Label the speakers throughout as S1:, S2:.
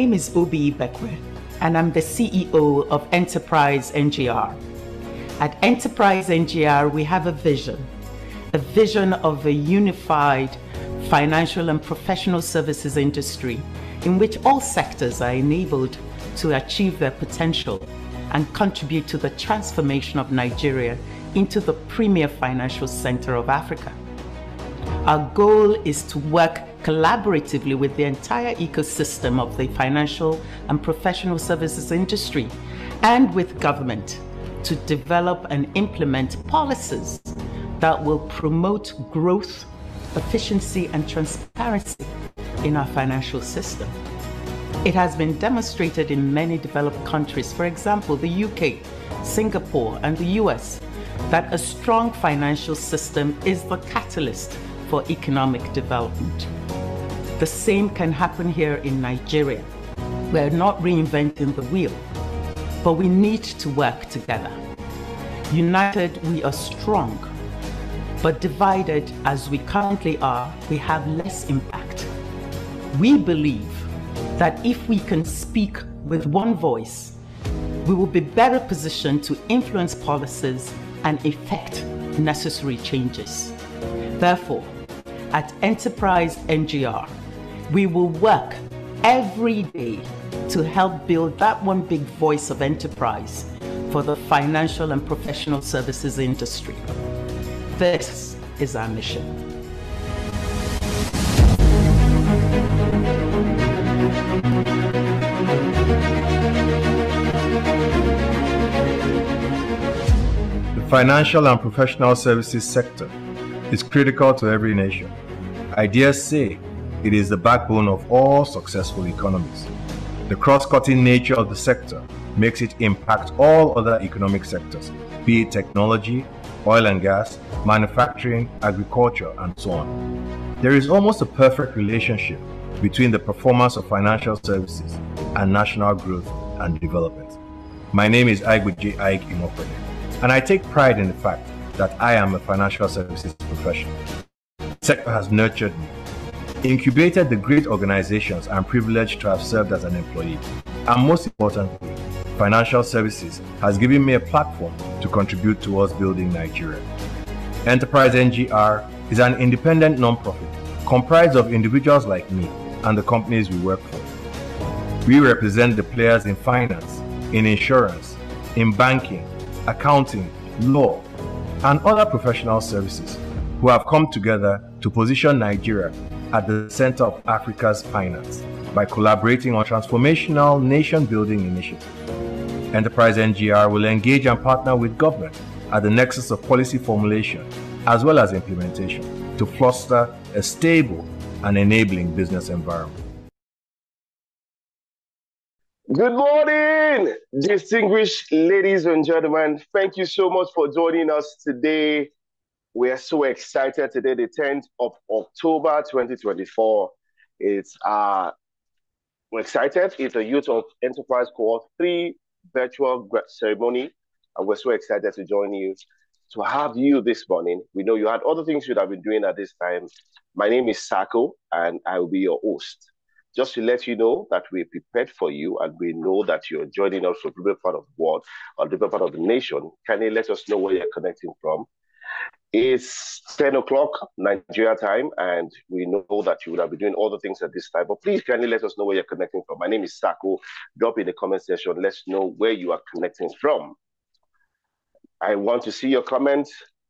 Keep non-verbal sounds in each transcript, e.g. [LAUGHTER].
S1: My name is Obi Ibekwe, and I'm the CEO of Enterprise NGR. At Enterprise NGR, we have a vision, a vision of a unified financial and professional services industry in which all sectors are enabled to achieve their potential and contribute to the transformation of Nigeria into the premier financial center of Africa. Our goal is to work collaboratively with the entire ecosystem of the financial and professional services industry and with government to develop and implement policies that will promote growth, efficiency, and transparency in our financial system. It has been demonstrated in many developed countries, for example, the UK, Singapore, and the US, that a strong financial system is the catalyst for economic development. The same can happen here in Nigeria. We're not reinventing the wheel but we need to work together. United, we are strong, but divided as we currently are, we have less impact. We believe that if we can speak with one voice, we will be better positioned to influence policies and effect necessary changes. Therefore, at Enterprise NGR, we will work every day to help build that one big voice of enterprise for the financial and professional services industry. This is our mission.
S2: The financial and professional services sector is critical to every nation. I dare say it is the backbone of all successful economies. The cross-cutting nature of the sector makes it impact all other economic sectors, be it technology, oil and gas, manufacturing, agriculture, and so on. There is almost a perfect relationship between the performance of financial services and national growth and development. My name is Aigbe J. Ike Imopene, and I take pride in the fact that I am a financial services professional. Sector has nurtured me incubated the great organizations I'm privileged to have served as an employee. And most importantly, financial services has given me a platform to contribute towards building Nigeria. Enterprise NGR is an independent nonprofit comprised of individuals like me and the companies we work for. We represent the players in finance, in insurance, in banking, accounting, law, and other professional services who have come together to position Nigeria at the center of Africa's finance by collaborating on transformational nation building initiatives. Enterprise NGR will engage and partner with government at the nexus of policy formulation as well as implementation to foster a stable and enabling business environment.
S3: Good morning, distinguished ladies and gentlemen. Thank you so much for joining us today we are so excited today, the 10th of October 2024. It's uh we're excited. It's a Youth of Enterprise Cohort 3 virtual ceremony. And we're so excited to join you, to have you this morning. We know you had other things you'd have been doing at this time. My name is Sako, and I will be your host. Just to let you know that we're prepared for you and we know that you're joining us from different part of the world or different part of the nation. Can you let us know where you're connecting from? It's 10 o'clock Nigeria time, and we know that you would have been doing all the things at this time. But please kindly let us know where you're connecting from. My name is Sako. Drop in the comment section. Let's know where you are connecting from. I want to see your comment.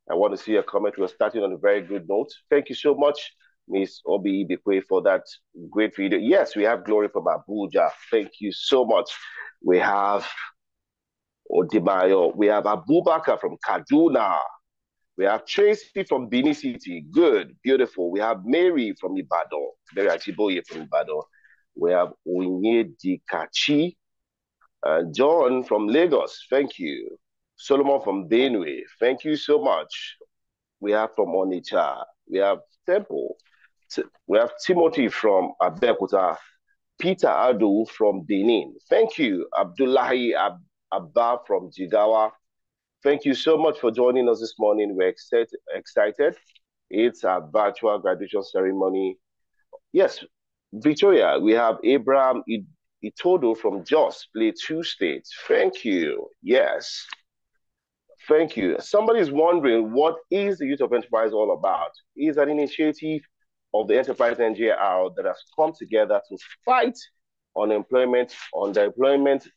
S3: I want to see your comment. We're starting on a very good note. Thank you so much, Miss Obi Ibekwe, for that great video. Yes, we have Glory from Abuja. Thank you so much. We have Odimayo. We have Abubakar from Kaduna. We have Tracy from Benin City. Good, beautiful. We have Mary from Ibadan. Mary Achiboye from Ibadan. We have Onyedikachi. Uh, John from Lagos. Thank you. Solomon from Benue. Thank you so much. We have from Onitsha. We have Temple. We have Timothy from Abeokuta. Peter Adu from Benin. Thank you. Abdullahi Ab- Abba from Jigawa. Thank you so much for joining us this morning. We're excited. It's a virtual graduation ceremony. Yes, Victoria, we have Abraham Itodo from Jos, two states. Thank you. Yes. Thank you. Somebody is wondering what is the Youth of Enterprise all about? Is an initiative of the Enterprise NGR that has come together to fight unemployment, underemployment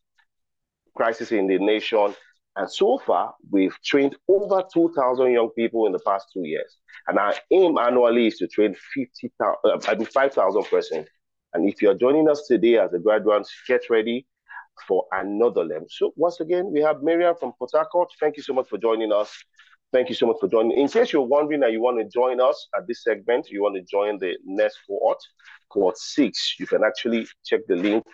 S3: crisis in the nation. And so far, we've trained over 2,000 young people in the past two years. And our aim annually is to train 50,000, uh, I mean 5,000 persons. And if you're joining us today as a graduate, get ready for another level. So once again, we have Miriam from Port. Thank you so much for joining us. Thank you so much for joining. In case you're wondering that you want to join us at this segment, you want to join the next cohort, cohort six, you can actually check the link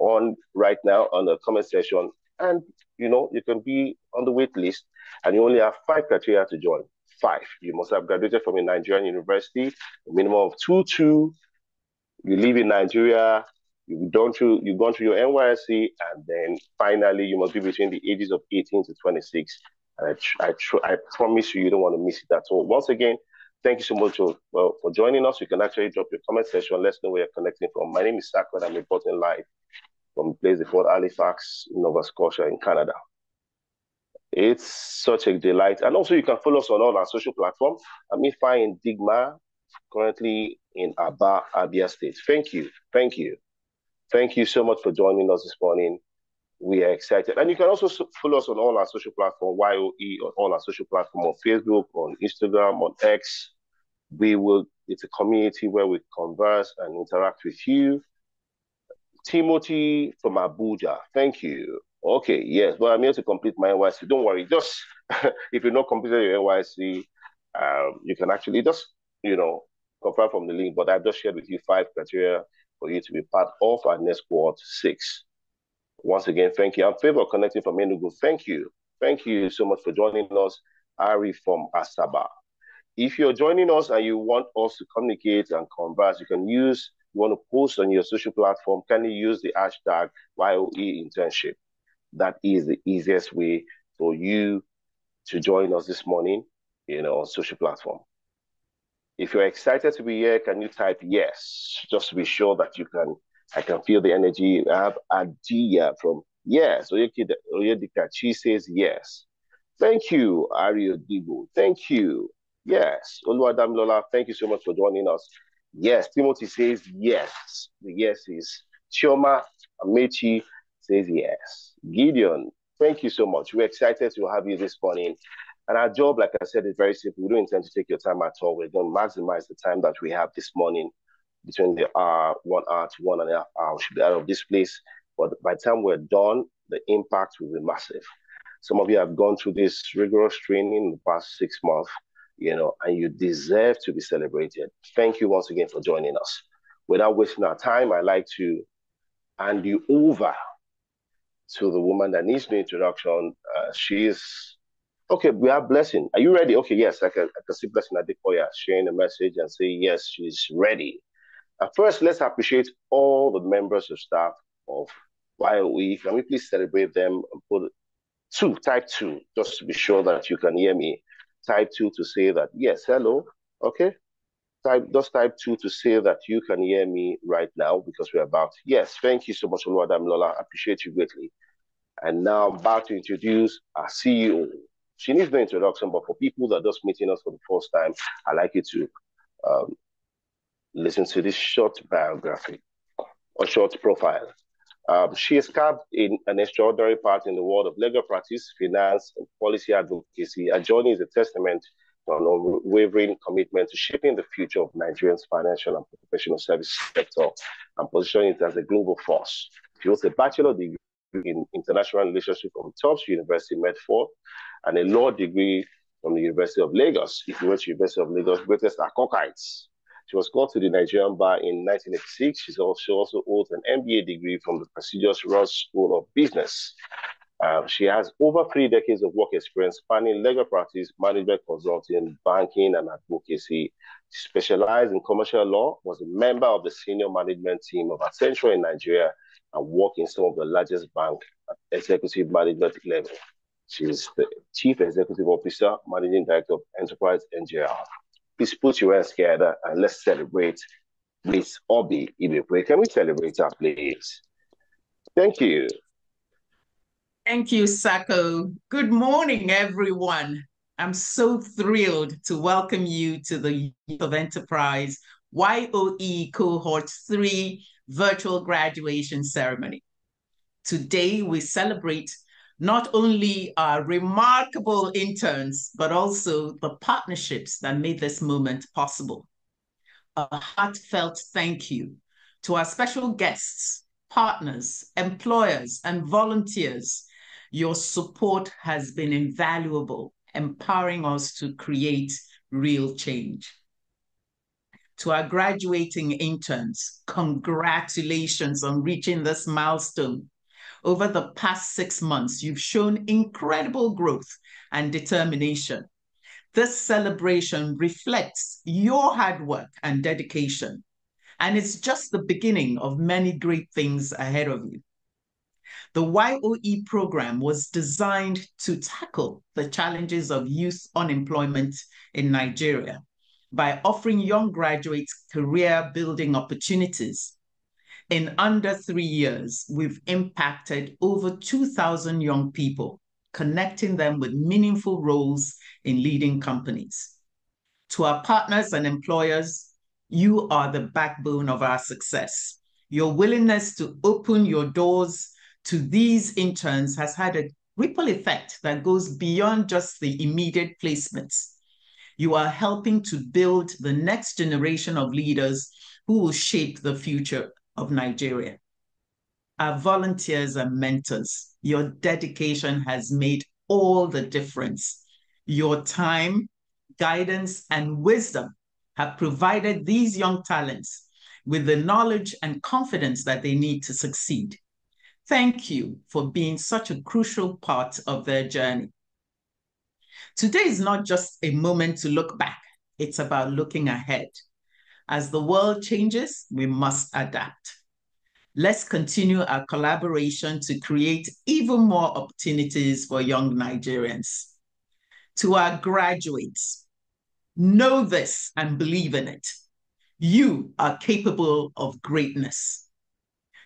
S3: on right now on the comment section. And you know, you can be on the wait list and you only have five criteria to join. Five. You must have graduated from a Nigerian university, a minimum of two two. You live in Nigeria, you've gone through you've gone through your NYSC, and then finally you must be between the ages of 18 to 26 and I, I, I promise you, you don't want to miss it at all. Once again, thank you so much for, well, for joining us. You can actually drop your comment section. Let us know where you're connecting from. My name is Sako, I'm reporting live from place before Halifax, Nova Scotia in Canada. It's such a delight. And also, you can follow us on all our social platforms. I'm Digma, currently in Aba, Abia State. Thank you. Thank you. Thank you so much for joining us this morning we are excited. And you can also follow us on all our social platforms, YOE, on all our social platforms, on Facebook, on Instagram, on X. We will, it's a community where we converse and interact with you. Timothy from Abuja, thank you. Okay, yes, well, I'm here to complete my NYSC. Don't worry, just [LAUGHS] if you're not completed your NYSC, um, you can actually just, you know, confirm from the link. But I've just shared with you five criteria for you to be part of our next cohort six. Once again, thank you. I'm Favor connecting from Enugu. Thank you. Thank you so much for joining us, Ari from Asaba. If you're joining us and you want us to communicate and converse, you can use, you want to post on your social platform, can you use the hashtag YOE internship? That is the easiest way for you to join us this morning, you know, on social platform. If you're excited to be here, can you type yes, just to be sure that you can I can feel the energy. I have Adia from yes. Oyedika, she says yes. Thank you, Ario Dibu. Thank you. Yes. Oluwadam Lola, thank you so much for joining us. Yes. Timothy says yes. The yes is Chioma Amechi says yes. Gideon, thank you so much. We're excited to have you this morning. And our job, like I said, is very simple. We don't intend to take your time at all. We're going to maximize the time that we have this morning between the hour, one hour to one and a half hour. We should be out of this place. But by the time we're done, the impact will be massive. Some of you have gone through this rigorous training in the past six months, you know, and you deserve to be celebrated. Thank you once again for joining us. Without wasting our time, I'd like to hand you over to the woman that needs the introduction. Uh, she is okay. We have blessing. Are you ready? Okay, yes, I can. I can see blessing Adekoya sharing a message and say yes, she's ready. At first, let's appreciate all the members of staff of YOE. Can we please celebrate them and put two, type two, just to be sure that you can hear me. Type two to say that, yes, hello, okay? Type, just type two to say that you can hear me right now because we're about, yes, thank you so much, Oluwadam Lola. I appreciate you greatly. And now I'm about to introduce our CEO. She needs no introduction, but for people that are just meeting us for the first time, I'd like you to um, listen to this short biography or short profile. Um, she has carved in an extraordinary part in the world of legal practice, finance, and policy advocacy. Her journey is a testament to an unwavering commitment to shaping the future of Nigeria's financial and professional service sector and positioning it as a global force. She holds a bachelor degree in international relationship from Tufts University, Medford, and a law degree from the University of Lagos. If you went to University of Lagos, greatest Akokites she was called to the Nigerian bar in 1986. She also, also holds an MBA degree from the prestigious Ross School of Business. Um, she has over three decades of work experience spanning legal practice, management consulting, banking, and advocacy. She specialized in commercial law, was a member of the senior management team of Accenture in Nigeria, and worked in some of the largest bank at executive management level. She is the Chief Executive Officer, Managing Director of Enterprise NGR. Please put your hands together and let's celebrate Miss Obi Ibekwe. Can we celebrate her, please? Thank you.
S4: Thank you, Sako. Good morning, everyone. I'm so thrilled to welcome you to the Youth of Enterprise YOE Cohort 3 virtual graduation ceremony. Today, we celebrate not only our remarkable interns, but also the partnerships that made this moment possible. A heartfelt thank you to our special guests, partners, employers, and volunteers. Your support has been invaluable, empowering us to create real change. To our graduating interns, congratulations on reaching this milestone. Over the past six months, you've shown incredible growth and determination. This celebration reflects your hard work and dedication, and it's just the beginning of many great things ahead of you. The YOE program was designed to tackle the challenges of youth unemployment in Nigeria by offering young graduates career building opportunities. In under three years, we've impacted over 2,000 young people, connecting them with meaningful roles in leading companies. To our partners and employers, you are the backbone of our success. Your willingness to open your doors to these interns has had a ripple effect that goes beyond just the immediate placements. You are helping to build the next generation of leaders who will shape the future of Nigeria. Our volunteers and mentors, your dedication has made all the difference. Your time, guidance, and wisdom have provided these young talents with the knowledge and confidence that they need to succeed. Thank you for being such a crucial part of their journey. Today is not just a moment to look back, it's about looking ahead. As the world changes, we must adapt. Let's continue our collaboration to create even more opportunities for young Nigerians. To our graduates, know this and believe in it. You are capable of greatness.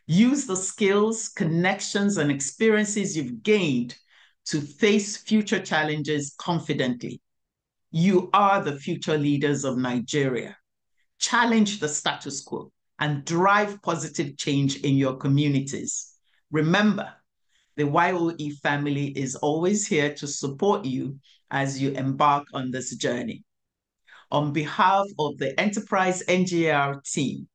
S4: Use the skills, connections, and experiences you've gained to face future challenges confidently. You are the future leaders of Nigeria. Challenge the status quo and drive positive change in your communities. Remember, the YOE family is always here to support you as you embark on this journey. On behalf of the Enterprise NGR team,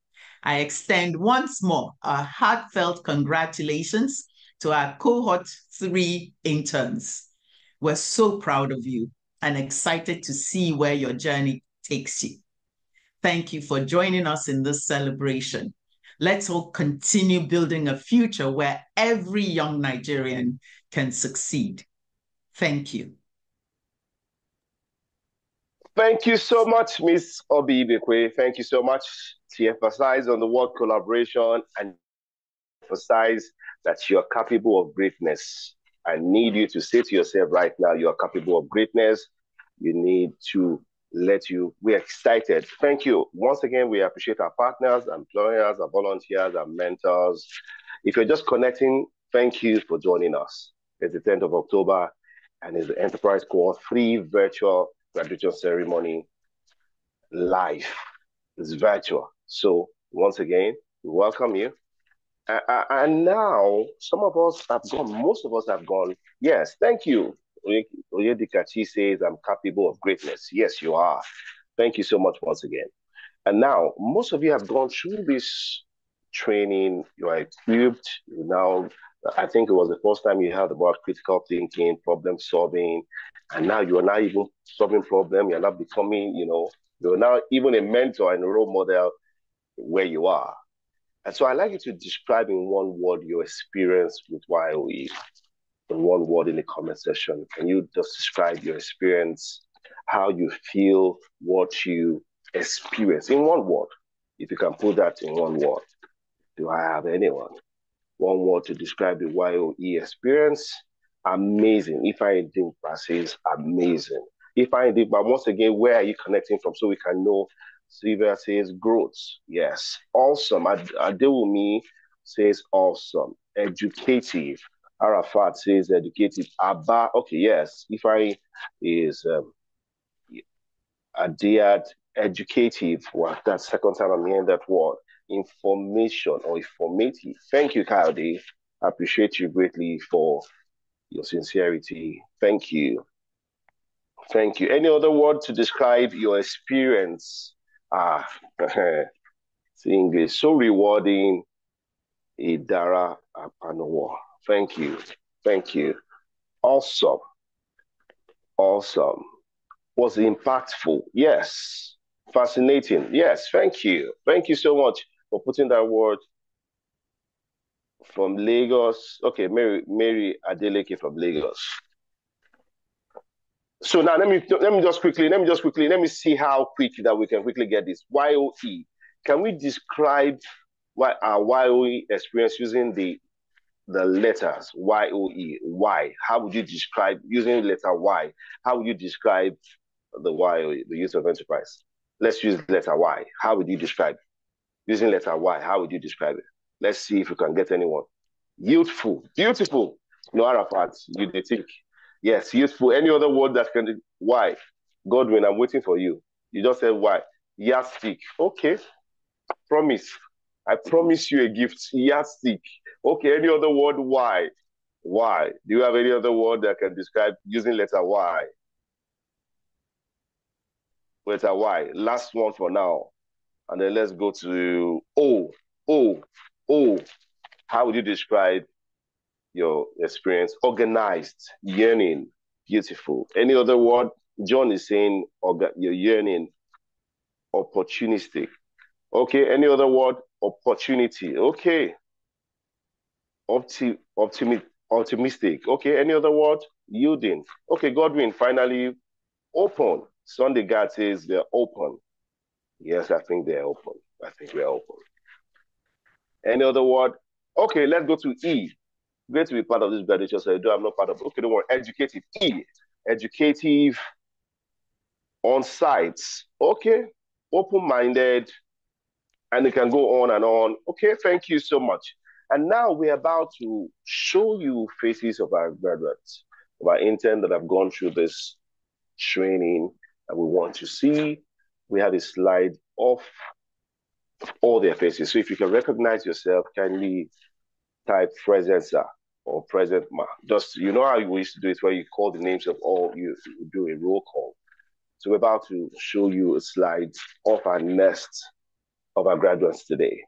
S4: I extend once more a heartfelt congratulations to our cohort three interns. We're so proud of you and excited to see where your journey takes you. Thank you for joining us in this celebration. Let's all continue building a future where every young Nigerian can succeed. Thank you.
S3: Thank you so much, Ms. Obi Ibekwe. Thank you so much to emphasize on the word collaboration and emphasize that you're capable of greatness. I need you to say to yourself right now, you are capable of greatness. You need to let you, we're excited. Thank you. Once again, we appreciate our partners, employers, our volunteers, our mentors. If you're just connecting, thank you for joining us. It's the 10th of October and it's the Enterprise Core free virtual graduation ceremony live. It's virtual. So once again, we welcome you. Uh, and now some of us have gone, most of us have gone, yes, thank you. Oyedikachi says, I'm capable of greatness. Yes, you are. Thank you so much once again. And now, most of you have gone through this training. You are equipped. You now, I think it was the first time you heard about critical thinking, problem solving, and now you are now even solving problem. You're not becoming, you know, you're now even a mentor and a role model where you are. And so I'd like you to describe in one word your experience with YOE. In one word in the comment section. Can you just describe your experience, how you feel, what you experience in one word? If you can put that in one word. Do I have anyone? One word to describe the YOE experience. Amazing. If I did says amazing. If I did, but once again, where are you connecting from so we can know Sylvia says growth. Yes. Awesome. Adewumi says awesome. educative. Arafat says educated. Abba, okay, yes. Ifeanyi is um, adhered, educative. Well, that's second time I'm hearing that word. Information or informative. Thank you, Kyle I appreciate you greatly for your sincerity. Thank you. Thank you. Any other word to describe your experience? Ah, [LAUGHS] it's English. So rewarding. Idara Apanowo. Thank you. Thank you. Awesome. Awesome. Was impactful. Yes. Fascinating. Yes. Thank you. Thank you so much for putting that word from Lagos. Okay, Mary Mary Adeleke from Lagos. So now let me let me just quickly let me just quickly let me see how quick that we can quickly get this YOE. Can we describe what uh, our YOE experience using the the letters YOE? Y. How would you describe using letter Y? How would you describe the YOE, the Youth of Enterprise? Let's use letter Y. How would you describe using letter Y? How would you describe it? Let's see if we can get anyone. Youthful, beautiful. No Arafat, you they think. Yes, useful. Any other word that can why? Godwin, I'm waiting for you. You just said why. Yardstick. Okay. Promise. I promise you a gift. Yardstick. Okay, any other word why? Why? Do you have any other word that can describe using letter Y? Letter Y. Last one for now. And then let's go to O. O. O. How would you describe your experience. Organized, yearning, beautiful. Any other word? John is saying you're yearning, opportunistic. Okay, any other word? Opportunity. Okay. Opti- optimi- optimistic. Okay, any other word? Yielding. Okay, Godwin, finally, open. Sunday God says they're open. Yes, I think they're open. I think we're open. Any other word? Okay, let's go to E great to be part of this graduation so I'm not part of okay, don't worry. Educative. E. Educative on sites. Okay. Open-minded. And it can go on and on. Okay, thank you so much. And now we're about to show you faces of our graduates, of our interns that have gone through this training and we want to see. We have a slide of all their faces. So if you can recognize yourself, kindly type Fresensa or present ma. Just you know how we used to do it where you call the names of all you, you do a roll call. So we're about to show you a slide of our nest of our graduates today.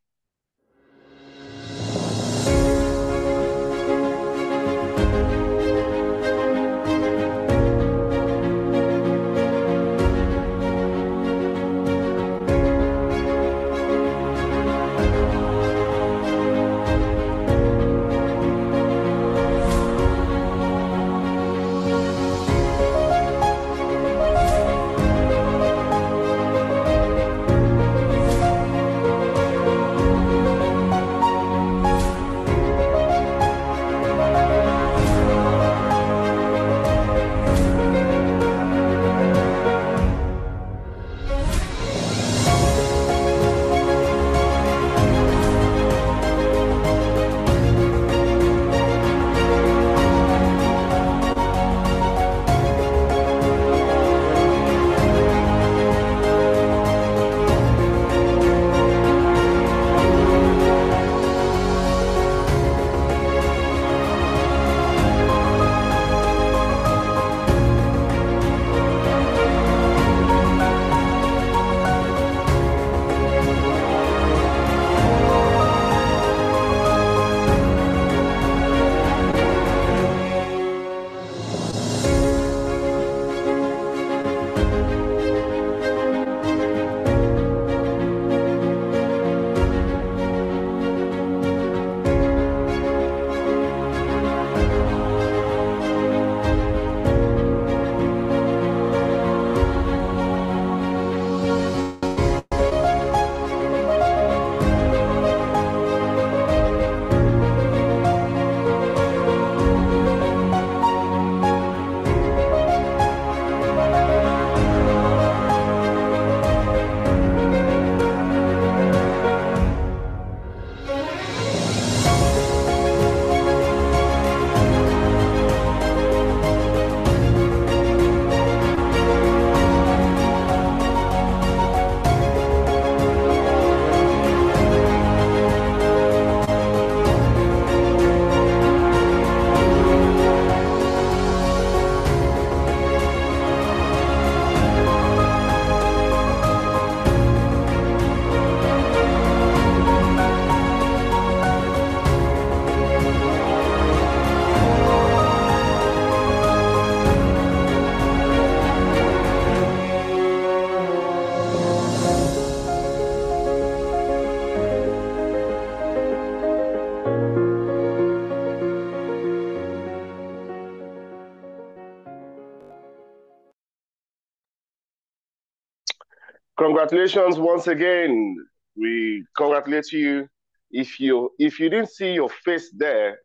S3: Congratulations once again. We congratulate you. If you if you didn't see your face there,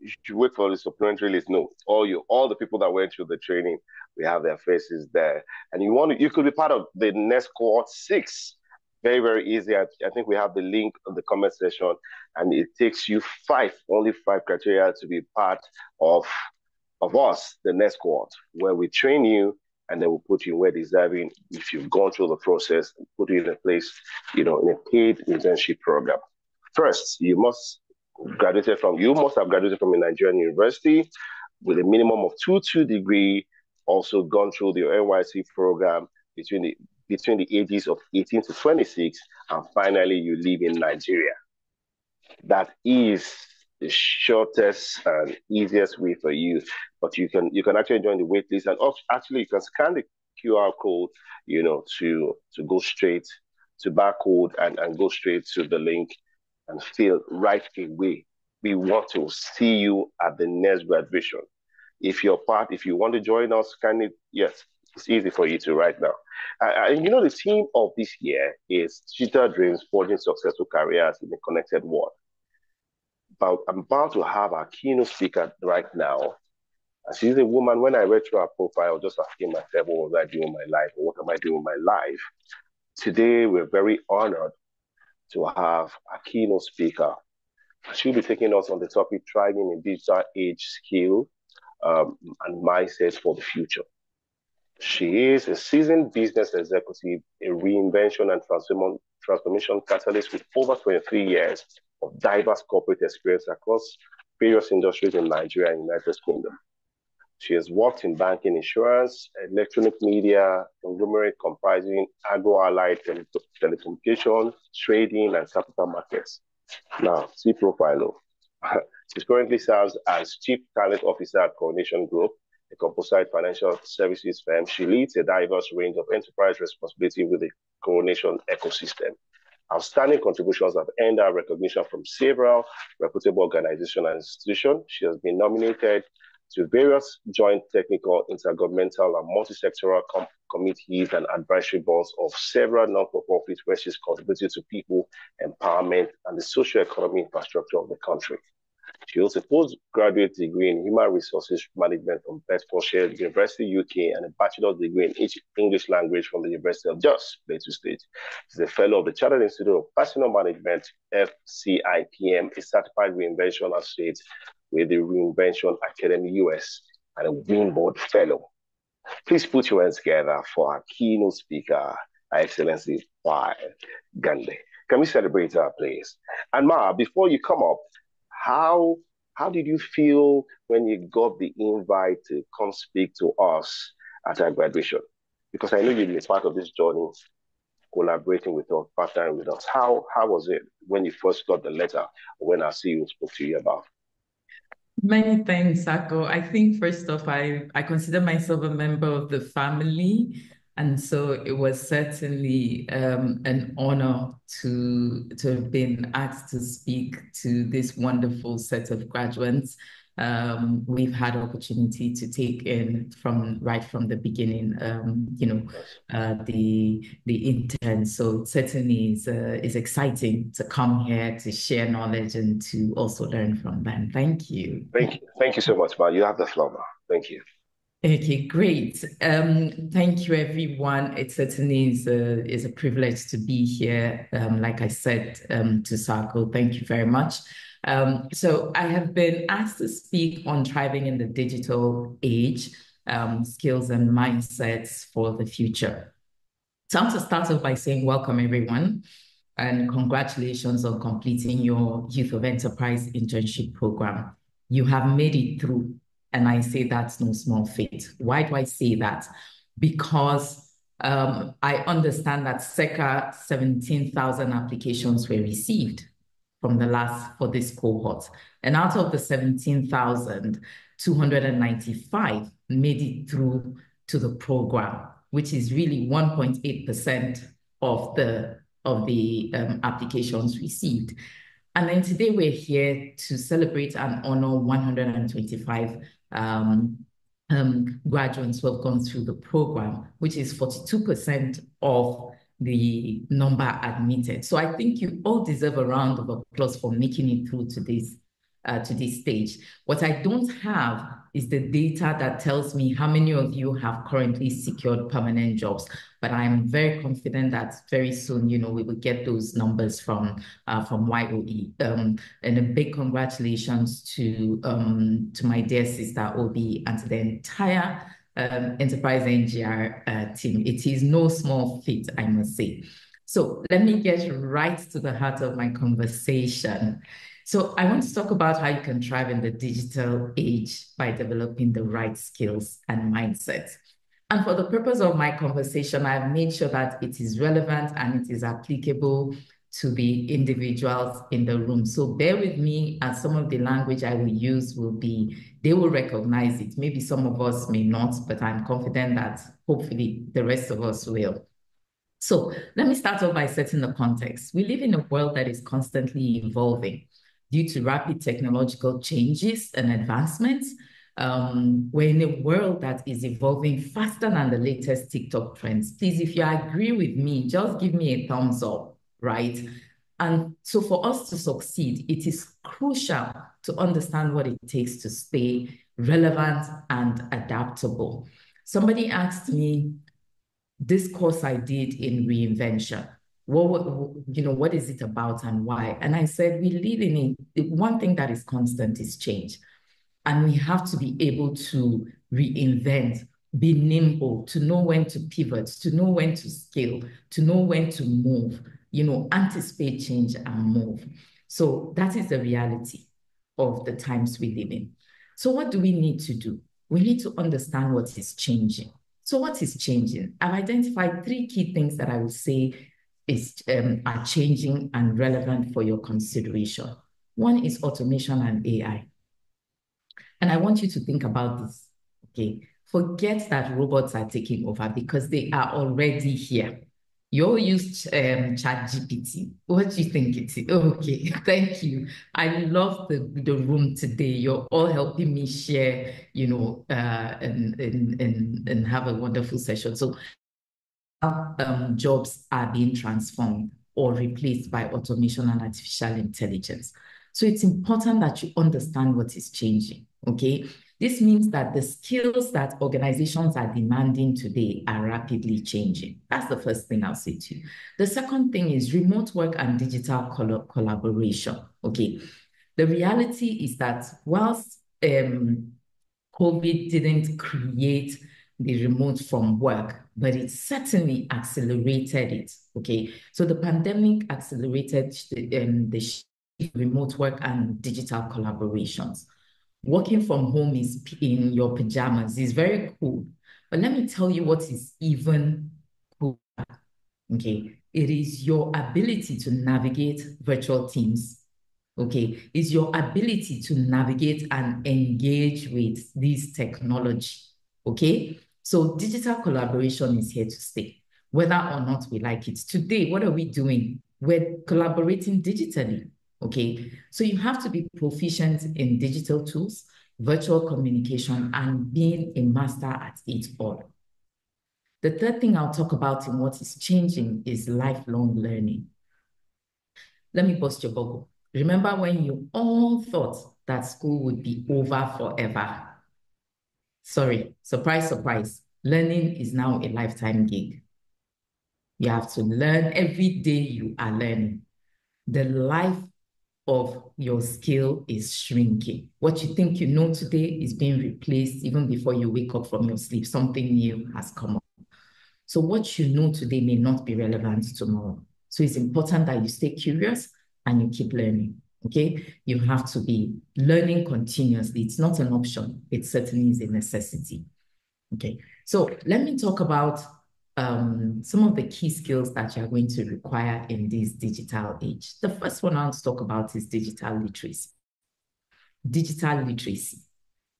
S3: you should wait for the supplementary list. No, all you all the people that went through the training, we have their faces there. And you want to, you could be part of the next cohort six. Very, very easy. I, I think we have the link in the comment section, and it takes you five, only five criteria to be part of of us, the next cohort, where we train you and then we'll put you where deserving if you've gone through the process put you in a place, you know, in a paid internship program. First, you must graduated from you must have graduated from a Nigerian university with a minimum of two two degree, also gone through the NYC program between the between the ages of 18 to 26, and finally you live in Nigeria. That is the shortest and easiest way for you. But you can you can actually join the waitlist and actually you can scan the QR code, you know, to to go straight to barcode and, and go straight to the link and fill right away. We want to see you at the next graduation. If you're part, if you want to join us, can it? Yes, it's easy for you to right now. Uh, and you know, the theme of this year is Digital Dreams Forging Successful Careers in the Connected World about, I'm about to have our keynote speaker right now. And she's a woman. When I read through her profile, just asking myself, what was I doing in my life? What am I doing in my life? Today, we're very honored to have a keynote speaker. She'll be taking us on the topic thriving in digital age skill um, and mindset for the future. She is a seasoned business executive, a reinvention and transformation catalyst with over 23 years of diverse corporate experience across various industries in Nigeria and United Kingdom. She has worked in banking, insurance, electronic media, conglomerate comprising agro-allied tele- telecommunications, trading, and capital markets. Now, see profile. [LAUGHS] she currently serves as Chief Talent Officer at Coronation Group, a composite financial services firm. She leads a diverse range of enterprise responsibility with the Coronation ecosystem. Outstanding contributions have earned her recognition from several reputable organizations and institutions. She has been nominated to various joint technical, intergovernmental, and multi-sectoral com- committees and advisory boards of several non-for-profits where she's contributed to people empowerment and the social economic infrastructure of the country. She holds a postgraduate degree in human resources management from Bedfordshire University, UK, and a bachelor's degree in English language from the University of Jos, Plateau State. She's a fellow of the Chartered Institute of Personnel Management, FCIPM, a certified reinvention associate with the Reinvention Academy US, and a Wingboard Fellow. Please put your hands together for our keynote speaker, Her Excellency Pai Gandhi. Can we celebrate her, please? And Ma, before you come up, how how did you feel when you got the invite to come speak to us at our graduation? Because I know you've been part of this journey, collaborating with us, partnering with us. How how was it when you first got the letter, when our CEO spoke to you about?
S1: Many thanks, Sako. I think first off, I, I consider myself a member of the family. And so it was certainly um, an honor to, to have been asked to speak to this wonderful set of graduates. Um, we've had opportunity to take in from right from the beginning, um, you know, uh, the the intent. So certainly is uh, is exciting to come here to share knowledge and to also learn from them. Thank you.
S3: Thank you. Thank you so much, Ma. You have the floor, Ma. Thank you.
S1: Okay, great. Um, thank you, everyone. It certainly is a, is a privilege to be here. Um, like I said um, to Sako, thank you very much. Um, so I have been asked to speak on thriving in the digital age, um, skills and mindsets for the future. So I'm to start off by saying welcome, everyone, and congratulations on completing your Youth of Enterprise internship program. You have made it through and I say that's no small feat. Why do I say that? Because um, I understand that circa 17,000 applications were received from the last for this cohort. And out of the 17,295 made it through to the program, which is really 1.8% of the of the um, applications received. And then today we're here to celebrate and honor 125 um, um, graduates who have gone through the program, which is 42% of the number admitted. So I think you all deserve a round of applause for making it through to this uh, to this stage. What I don't have is the data that tells me how many of you have currently secured permanent jobs. But I'm very confident that very soon, you know, we will get those numbers from uh, from YOE. Um, and a big congratulations to um, to my dear sister Obi and to the entire um, Enterprise NGR uh, team. It is no small feat, I must say. So let me get right to the heart of my conversation. So I want to talk about how you can thrive in the digital age by developing the right skills and mindset. And for the purpose of my conversation, I've made sure that it is relevant and it is applicable to the individuals in the room. So bear with me as some of the language I will use will be, they will recognize it. Maybe some of us may not, but I'm confident that hopefully the rest of us will. So let me start off by setting the context. We live in a world that is constantly evolving due to rapid technological changes and advancements. Um, we're in a world that is evolving faster than the latest TikTok trends. Please, if you agree with me, just give me a thumbs up, right? And so for us to succeed, it is crucial to understand what it takes to stay relevant and adaptable. Somebody asked me this course I did in reinvention what, you know, what is it about and why? And I said, we live in a, one thing that is constant is change. And we have to be able to reinvent, be nimble, to know when to pivot, to know when to scale, to know when to move, you know, anticipate change and move. So that is the reality of the times we live in. So what do we need to do? We need to understand what is changing. So what is changing? I've identified three key things that I would say is um, are changing and relevant for your consideration. One is automation and AI. And I want you to think about this, okay? Forget that robots are taking over because they are already here. You all use um, ChatGPT. What do you think it is? [LAUGHS] Okay, thank you. I love the, the room today. You're all helping me share, you know, uh, and, and, and, and have a wonderful session. So um, jobs are being transformed or replaced by automation and artificial intelligence. So it's important that you understand what is changing, okay? This means that the skills that organizations are demanding today are rapidly changing. That's the first thing I'll say to you. The second thing is remote work and digital collaboration, okay? The reality is that whilst um, COVID didn't create the remote from work, but it certainly accelerated it. Okay, so the pandemic accelerated the, um, the remote work and digital collaborations. Working from home is in your pajamas is very cool, but let me tell you what is even cooler. Okay, it is your ability to navigate virtual teams. Okay, is your ability to navigate and engage with this technology. Okay, so digital collaboration is here to stay, whether or not we like it. Today, what are we doing? We're collaborating digitally, okay? So you have to be proficient in digital tools, virtual communication, and being a master at it all. The third thing I'll talk about in what is changing is lifelong learning. Let me bust your bubble. Remember when you all thought that school would be over forever? Sorry, surprise, surprise. Learning is now a lifetime gig. You have to learn every day you are learning. The life of your skill is shrinking. What you think you know today is being replaced even before you wake up from your sleep. Something new has come up. So what you know today may not be relevant tomorrow. So it's important that you stay curious and you keep learning. Okay, you have to be learning continuously. It's not an option. It certainly is a necessity. Okay, so let me talk about um, some of the key skills that you're going to require in this digital age. The first one I want to talk about is digital literacy. Digital literacy.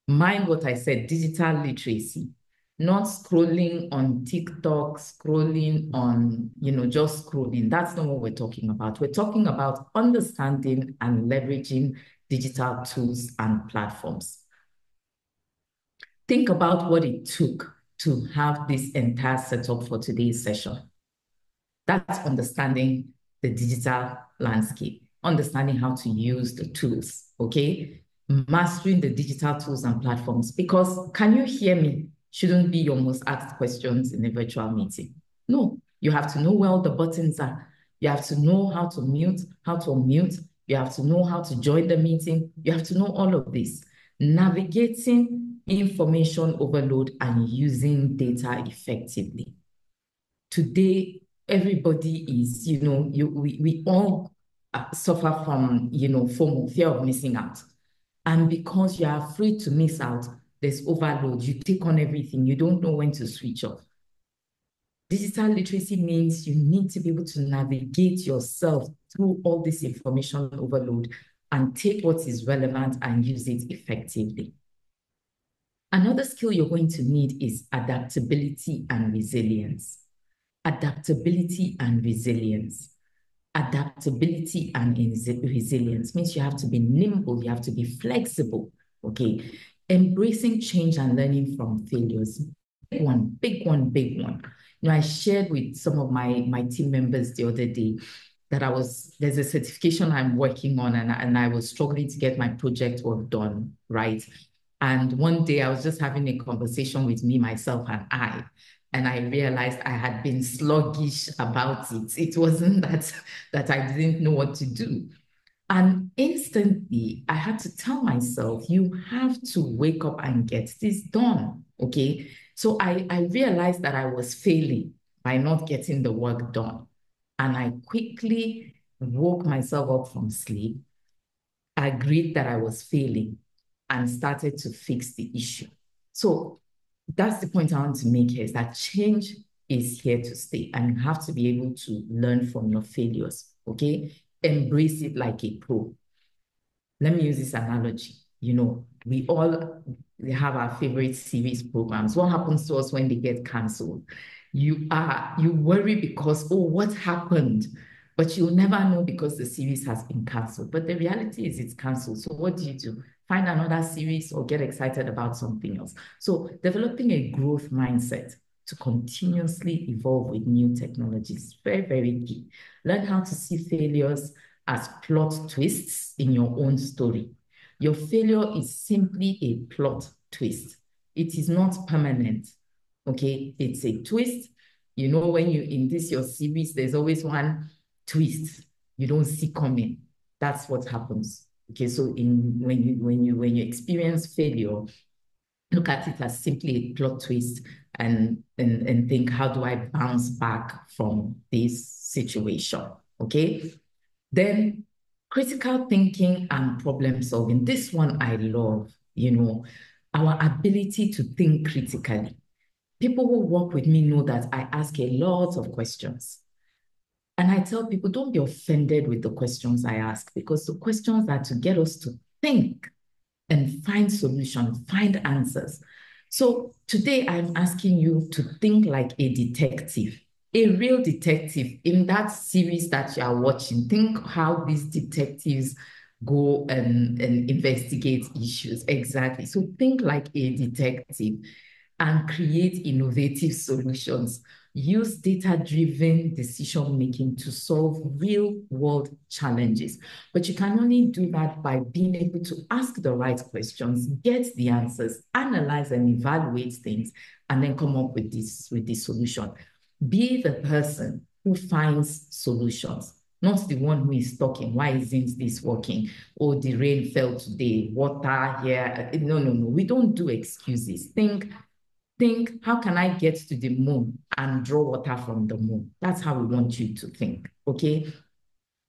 S1: Mind what I said, digital literacy not scrolling on TikTok, scrolling on, you know, just scrolling. That's not what we're talking about. We're talking about understanding and leveraging digital tools and platforms. Think about what it took to have this entire setup for today's session. That's understanding the digital landscape, understanding how to use the tools, okay? Mastering the digital tools and platforms. Because can you hear me? Shouldn't be your most asked questions in a virtual meeting. No, you have to know where all the buttons are. You have to know how to mute, how to unmute. You have to know how to join the meeting. You have to know all of this. Navigating information overload and using data effectively. Today, everybody is, you know, you, we, we all uh, suffer from, you know, FOMO, fear of missing out. And because you are afraid to miss out, there's overload. You take on everything. You don't know when to switch off. Digital literacy means you need to be able to navigate yourself through all this information overload and take what is relevant and use it effectively. Another skill you're going to need is adaptability and resilience. Adaptability and resilience. Adaptability and resilience means you have to be nimble, you have to be flexible, okay? Embracing change and learning from failures. Big one, big one, big one. You know, I shared with some of my, my team members the other day that I was, there's a certification I'm working on and, and I was struggling to get my project work done, right? And one day I was just having a conversation with me, myself, and I. And I realized I had been sluggish about it. It wasn't [LAUGHS] that, that I didn't know what to do. And instantly, I had to tell myself, you have to wake up and get this done. Okay. So I, I realized that I was failing by not getting the work done. And I quickly woke myself up from sleep, agreed that I was failing, and started to fix the issue. So that's the point I want to make here is that change is here to stay and you have to be able to learn from your failures, okay? Embrace it like a pro. Let me use this analogy. You know, we all we have our favorite series programs. What happens to us when they get canceled? You are you worry because oh, what happened? But you'll never know because the series has been canceled. But the reality is it's canceled. So what do you do? Find another series or get excited about something else. So developing a growth mindset to continuously evolve with new technologies. Very, very key. Learn how to see failures as plot twists in your own story. Your failure is simply a plot twist. It is not permanent. Okay, it's a twist. You know, when you in this your series, there's always one twist you don't see coming. That's what happens. Okay, so in when you when you when you experience failure, look at it as simply a plot twist and and, and think, how do I bounce back from this situation? Okay. Then critical thinking and problem solving. This one I love, you know, our ability to think critically. People who work with me know that I ask a lot of questions. And I tell people, don't be offended with the questions I ask because the questions are to get us to think and find solutions, find answers. So today I'm asking you to think like a detective a real detective in that series that you are watching. Think how these detectives go and, and investigate issues. Exactly. So think like a detective and create innovative solutions. Use data-driven decision-making to solve real-world challenges. But you can only do that by being able to ask the right questions, get the answers, analyze and evaluate things, and then come up with this, with this solution. Be the person who finds solutions, not the one who is talking. Why isn't this working? Oh, the rain fell today, water here. No, no, no. We don't do excuses. Think, think, how can I get to the moon and draw water from the moon? That's how we want you to think. Okay.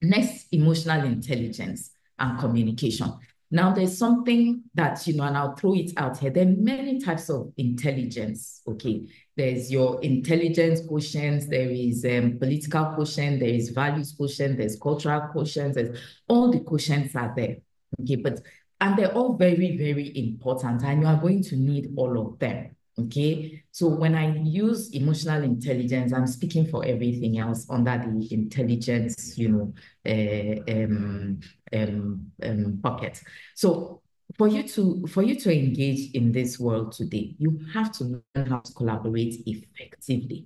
S1: Next, emotional intelligence and communication. Now, there's something that, you know, and I'll throw it out here. There are many types of intelligence, okay? There's your intelligence quotient, there is um, political quotient, there is values quotient, there's cultural quotient, there's all the quotients are there, okay? But, and they're all very, very important, and you are going to need all of them, Okay, so when I use emotional intelligence, I'm speaking for everything else under the intelligence, you know, uh, um, um, um, bucket. So for you to for you to engage in this world today, you have to learn how to collaborate effectively.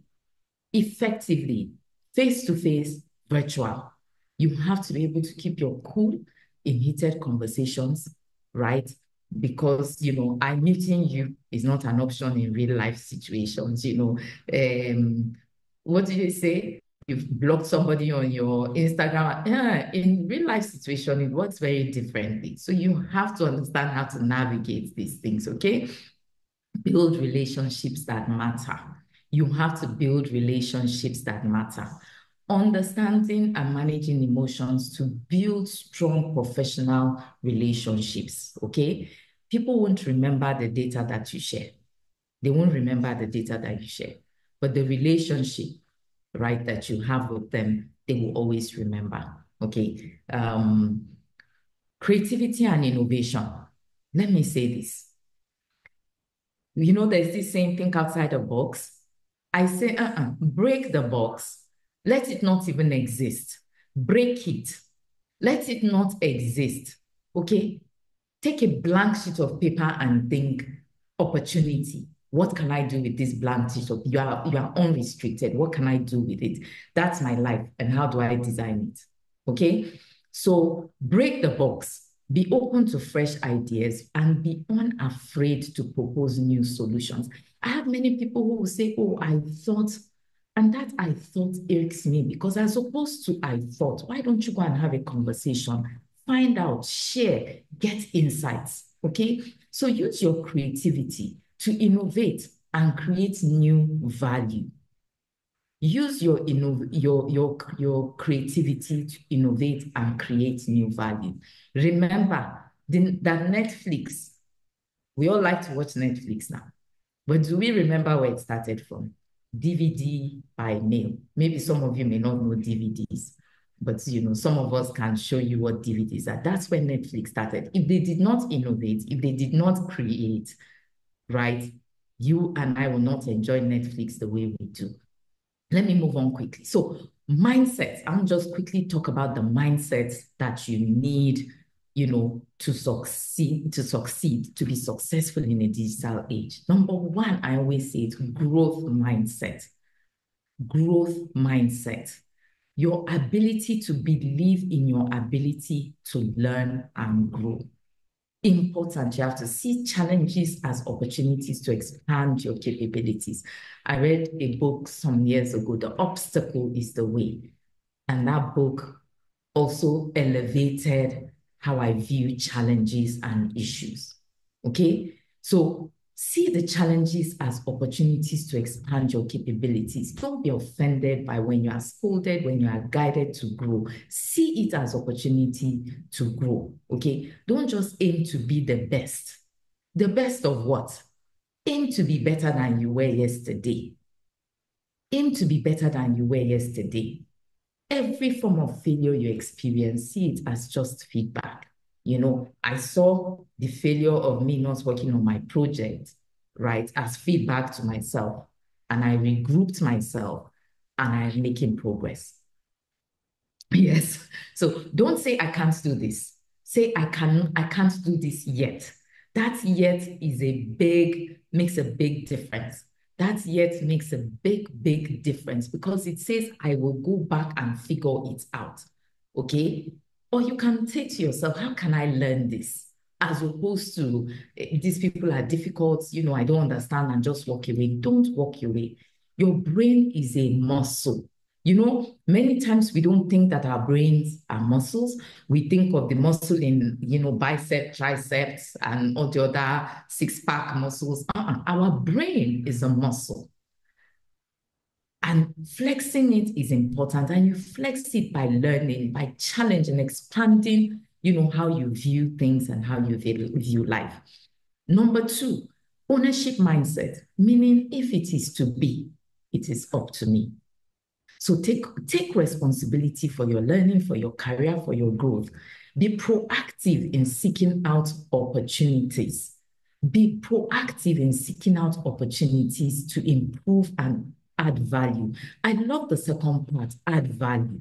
S1: Effectively, face to face, virtual. You have to be able to keep your cool in heated conversations, right? Because, you know, I'm muting you is not an option in real life situations, you know. Um, what do you say? You've blocked somebody on your Instagram. Yeah, in real life situation, it works very differently. So you have to understand how to navigate these things, okay? Build relationships that matter. You have to build relationships that matter understanding and managing emotions to build strong professional relationships. Okay. People won't remember the data that you share. They won't remember the data that you share, but the relationship, right, that you have with them, they will always remember. Okay. Um, creativity and innovation. Let me say this. You know, there's this saying, think outside the box. I say, uh-uh, break the box let it not even exist. Break it. Let it not exist. Okay? Take a blank sheet of paper and think opportunity. What can I do with this blank sheet of you are you are unrestricted. What can I do with it? That's my life. And how do I design it? Okay. So break the box, be open to fresh ideas, and be unafraid to propose new solutions. I have many people who will say, Oh, I thought and that I thought irks me because as opposed to I thought, why don't you go and have a conversation, find out, share, get insights, okay? So use your creativity to innovate and create new value. Use your, your, your, your creativity to innovate and create new value. Remember the, that Netflix, we all like to watch Netflix now, but do we remember where it started from? DVD by mail. Maybe some of you may not know DVDs, but you know, some of us can show you what DVDs are. That's when Netflix started. If they did not innovate, if they did not create, right, you and I will not enjoy Netflix the way we do. Let me move on quickly. So, mindsets. I'll just quickly talk about the mindsets that you need you know, to succeed, to succeed, to be successful in a digital age. Number one, I always say it's growth mindset. Growth mindset. Your ability to believe in your ability to learn and grow. Important, you have to see challenges as opportunities to expand your capabilities. I read a book some years ago, The Obstacle is the Way. And that book also elevated how I view challenges and issues. Okay? So see the challenges as opportunities to expand your capabilities. Don't be offended by when you are scolded, when you are guided to grow. See it as opportunity to grow. Okay? Don't just aim to be the best. The best of what? Aim to be better than you were yesterday. Aim to be better than you were yesterday every form of failure you experience, see it as just feedback. You know, I saw the failure of me not working on my project, right, as feedback to myself. And I regrouped myself and I'm making progress. [LAUGHS] Yes. So don't say I can't do this. Say I can I can't do this yet. That yet is a big, makes a big difference that yet makes a big, big difference because it says, I will go back and figure it out. Okay. Or you can take to yourself, how can I learn this? As opposed to eh, these people are difficult, you know, I don't understand and just walk away. Don't walk away. Your brain is a muscle. You know, many times we don't think that our brains are muscles. We think of the muscle in, you know, bicep, triceps, and all the other six pack muscles. Uh-uh. Our brain is a muscle. And flexing it is important. And you flex it by learning, by challenging, expanding, you know, how you view things and how you view life. Number two, ownership mindset, meaning if it is to be, it is up to me. So take, take responsibility for your learning, for your career, for your growth. Be proactive in seeking out opportunities. Be proactive in seeking out opportunities to improve and add value. I love the second part, add value.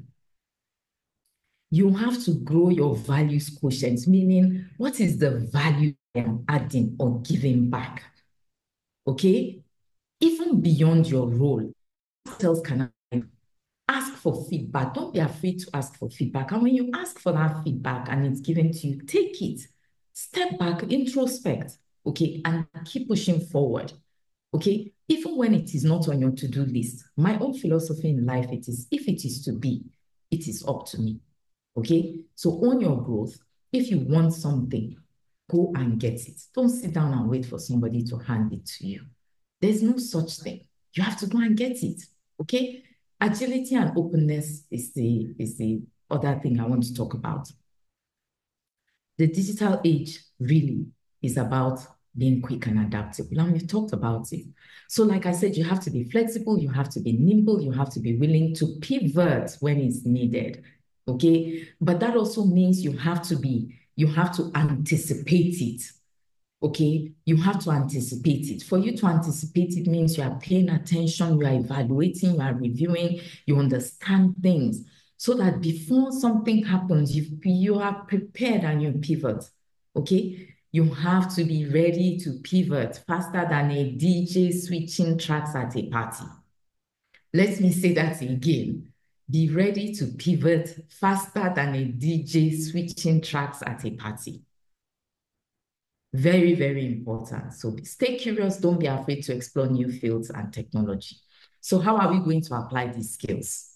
S1: You have to grow your values quotient, meaning what is the value I'm adding or giving back? Okay? Even beyond your role, what else can for feedback. Don't be afraid to ask for feedback. And when you ask for that feedback and it's given to you, take it. Step back, introspect, okay, and keep pushing forward. Okay, even when it is not on your to-do list, my own philosophy in life it is if it is to be, it is up to me. Okay, so on your growth, if you want something, go and get it. Don't sit down and wait for somebody to hand it to you. There's no such thing. You have to go and get it. Okay, agility and openness is the is the other thing I want to talk about. The digital age really is about being quick and adaptable. And we've talked about it. So, like I said, you have to be flexible, you have to be nimble, you have to be willing to pivot when it's needed. Okay. But that also means you have to be, you have to anticipate it. Okay. You have to anticipate it. For you to anticipate it means you are paying attention, you are evaluating, you are reviewing, you understand things so that before something happens, you, you are prepared and you pivot. Okay you have to be ready to pivot faster than a DJ switching tracks at a party. Let me say that again. Be ready to pivot faster than a DJ switching tracks at a party. Very, very important. So stay curious. Don't be afraid to explore new fields and technology. So how are we going to apply these skills?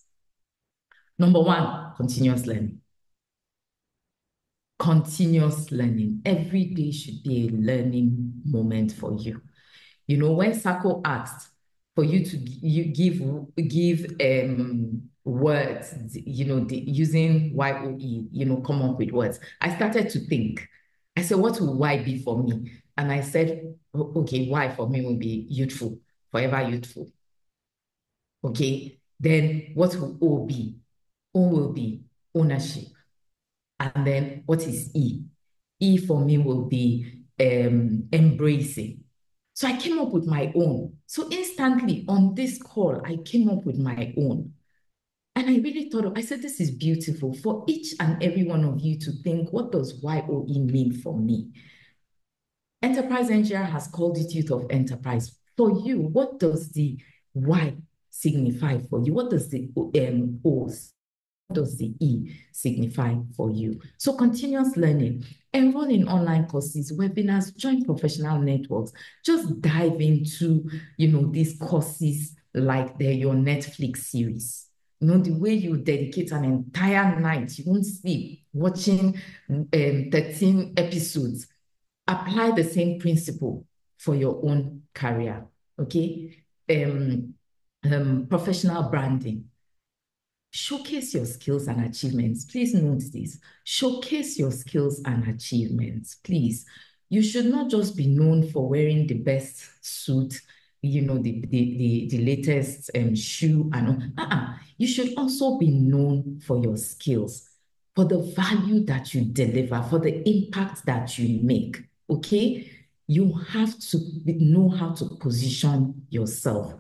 S1: Number one, continuous learning continuous learning. Every day should be a learning moment for you. You know, when Sako asked for you to you give give um words, you know, the, using YOE, you know, come up with words. I started to think. I said, what will Y be for me? And I said, okay, Y for me will be youthful, forever youthful. Okay, then what will O be? O will be ownership. And then what is E? E for me will be um, embracing. So I came up with my own. So instantly on this call, I came up with my own. And I really thought, I said, this is beautiful for each and every one of you to think, what does YOE mean for me? Enterprise NGR has called it Youth of Enterprise. For you, what does the Y signify for you? What does the um, O's does the E signify for you? So continuous learning, enroll in online courses, webinars, join professional networks, just dive into, you know, these courses like they're your Netflix series. You know, the way you dedicate an entire night, you won't sleep, watching um, 13 episodes. Apply the same principle for your own career, okay? Um, um, professional branding Showcase your skills and achievements. Please note this. Showcase your skills and achievements. Please. You should not just be known for wearing the best suit, you know, the the the, the latest um, shoe and uh-uh. you should also be known for your skills, for the value that you deliver, for the impact that you make. Okay. You have to know how to position yourself.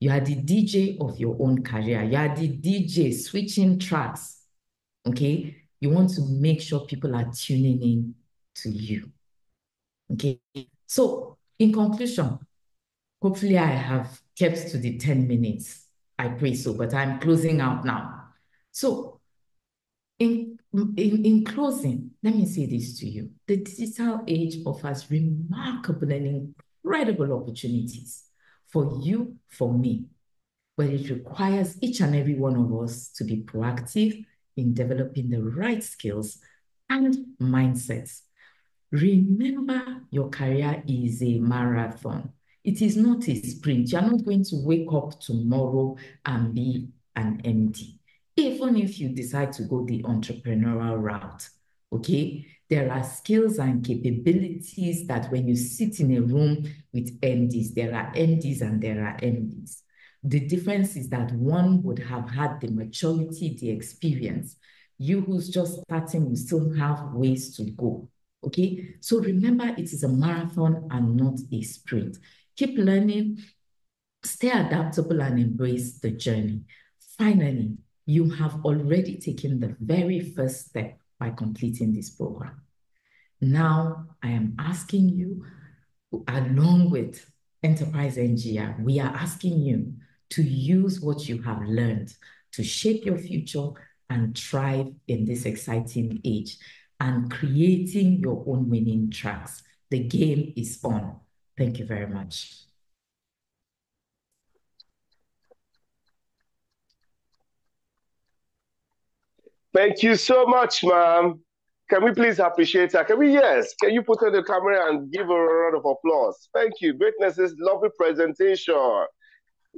S1: You are the DJ of your own career. You are the DJ switching tracks. Okay. You want to make sure people are tuning in to you. Okay. So, in conclusion, hopefully I have kept to the 10 minutes. I pray so, but I'm closing out now. So, in, in, in closing, let me say this to you. The digital age offers remarkable and incredible opportunities for you, for me. But it requires each and every one of us to be proactive in developing the right skills and mindsets. Remember, your career is a marathon. It is not a sprint. You're not going to wake up tomorrow and be an MD, even if you decide to go the entrepreneurial route. Okay, there are skills and capabilities that when you sit in a room with MDs, there are MDs and there are MDs. The difference is that one would have had the maturity, the experience. You who's just starting, you still have ways to go. Okay, so remember it is a marathon and not a sprint. Keep learning, stay adaptable, and embrace the journey. Finally, you have already taken the very first step by completing this program. Now I am asking you, along with Enterprise NGR, we are asking you to use what you have learned to shape your future and thrive in this exciting age and creating your own winning tracks. The game is on. Thank you very much.
S3: Thank you so much, ma'am. Can we please appreciate her? Can we, yes, can you put on the camera and give her a round of applause? Thank you. Greatness is lovely presentation.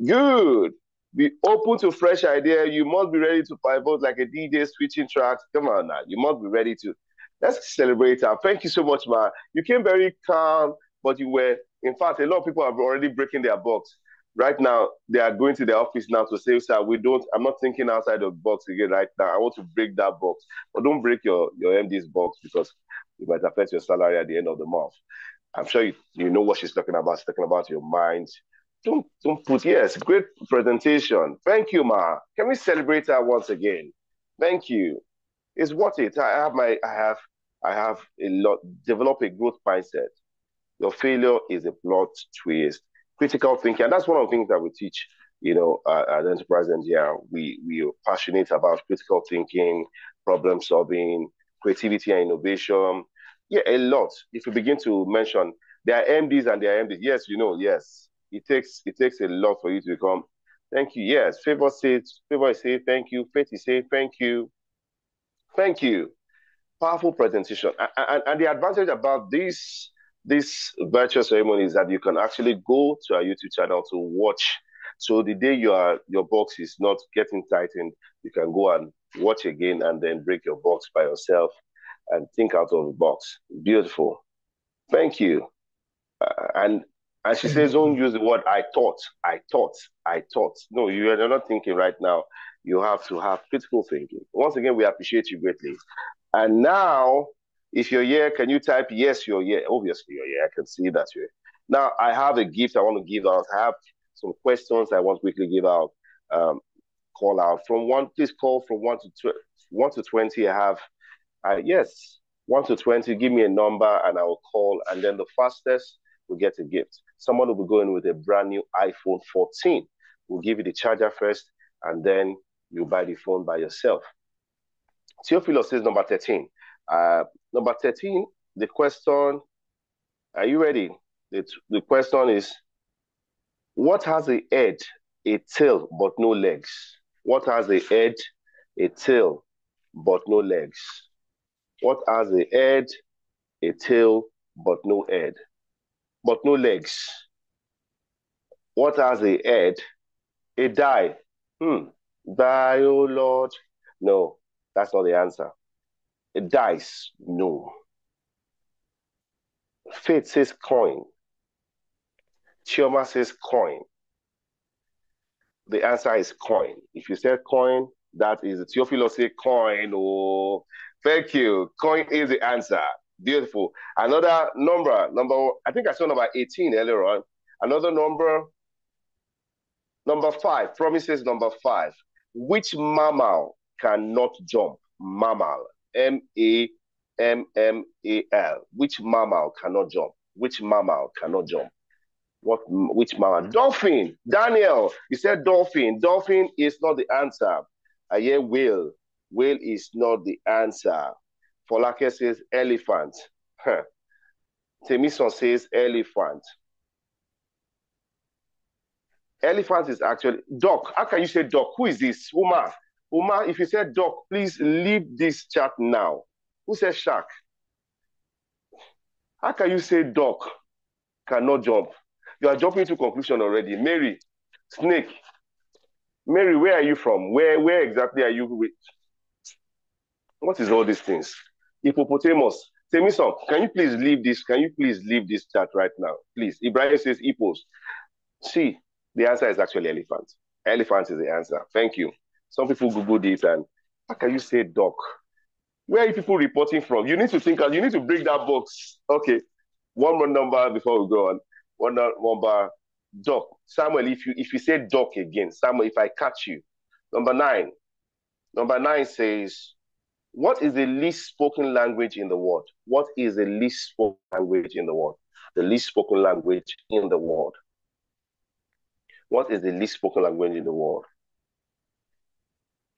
S3: Good. Be open to fresh idea. You must be ready to pivot like a DJ switching tracks. Come on now. You must be ready to. Let's celebrate her. Thank you so much, man. You came very calm, but you were, in fact, a lot of people are already breaking their box right now they are going to the office now to say, sir, we don't, I'm not thinking outside the box again right now. I want to break that box. But don't break your, your MD's box because it might affect your salary at the end of the month. I'm sure you, you know what she's talking about. She's talking about your mind. Don't don't put yes, great presentation. Thank you, Ma. Can we celebrate her once again? Thank you. It's worth it. I have my I have I have a lot develop a growth mindset. Your failure is a plot twist critical thinking. And that's one of the things that we teach, you know, uh, at Enterprise NGR. We, we are passionate about critical thinking, problem solving, creativity and innovation. Yeah, a lot. If you begin to mention, there are MDs and there are MDs. Yes, you know, yes. It takes it takes a lot for you to become. Thank you. Yes. Favor says, favor say thank you. Faith is say thank you. Thank you. Powerful presentation. And, and, and the advantage about this this virtual ceremony is that you can actually go to our YouTube channel to watch. So the day your your box is not getting tightened, you can go and watch again and then break your box by yourself and think out of the box. Beautiful. Thank you. Uh, and and she says, don't use the word I thought, I thought, I thought. No, you are not thinking right now. You have to have critical thinking. Once again, we appreciate you greatly. And now if you're here, can you type yes, you're here? Obviously, you're here. I can see that you're here. Now, I have a gift I want to give out. I have some questions I want to quickly give out. Um, call out from one. Please call from one to tw- one to twenty. I have, uh, yes, one to twenty. Give me a number and I will call. And then the fastest will get a gift. Someone will be going with a brand new iPhone 14. We'll give you the charger first, and then you buy the phone by yourself. Theophilus says number 13. Uh, number 13, the question, are you ready? The, the question is, what has a head, a tail, but no legs? What has a head, a tail, but no legs? What has a head, a tail, but no head, but no legs? What has a head, a die? Hmm, die, oh Lord. No, that's not the answer. Dice, no. Faith says coin. Chioma says coin. The answer is coin. If you say coin, that is Theophilo say coin. Oh, thank you. Coin is the answer. Beautiful. Another number, number, I think I saw number 18 earlier on. Another number, number five, promises number five. Which mammal cannot jump? Mammal. M A M M A L. Which mammal cannot jump? Which mammal cannot jump? What? Which mammal? Mm-hmm. Dolphin. Daniel, you said dolphin. Dolphin is not the answer. I hear whale. Whale is not the answer. Folake says elephant. Huh. Temison says elephant. Elephant is actually duck. How can you say duck? Who is this? Uma. Uma, if you said duck, please leave this chat now. Who said shark? How can you say duck cannot jump? You are jumping to conclusion already. Mary, snake. Mary, where are you from? Where where exactly are you with? What is all these things? Hippopotamus. Tell me some. Can you please leave this? Can you please leave this chat right now? Please. Ibrahim says hippos. See, the answer is actually elephant. Elephant is the answer. Thank you. Some people Google this and how can you say doc? Where are people reporting from? You need to think, you need to break that box. Okay, one more number before we go on. One number, doc. Samuel, if you if you say doc again, Samuel, if I catch you. Number nine. Number nine says, what is the least spoken language in the world? What is the least spoken language in the world? The least spoken language in the world. What is the least spoken language in the world?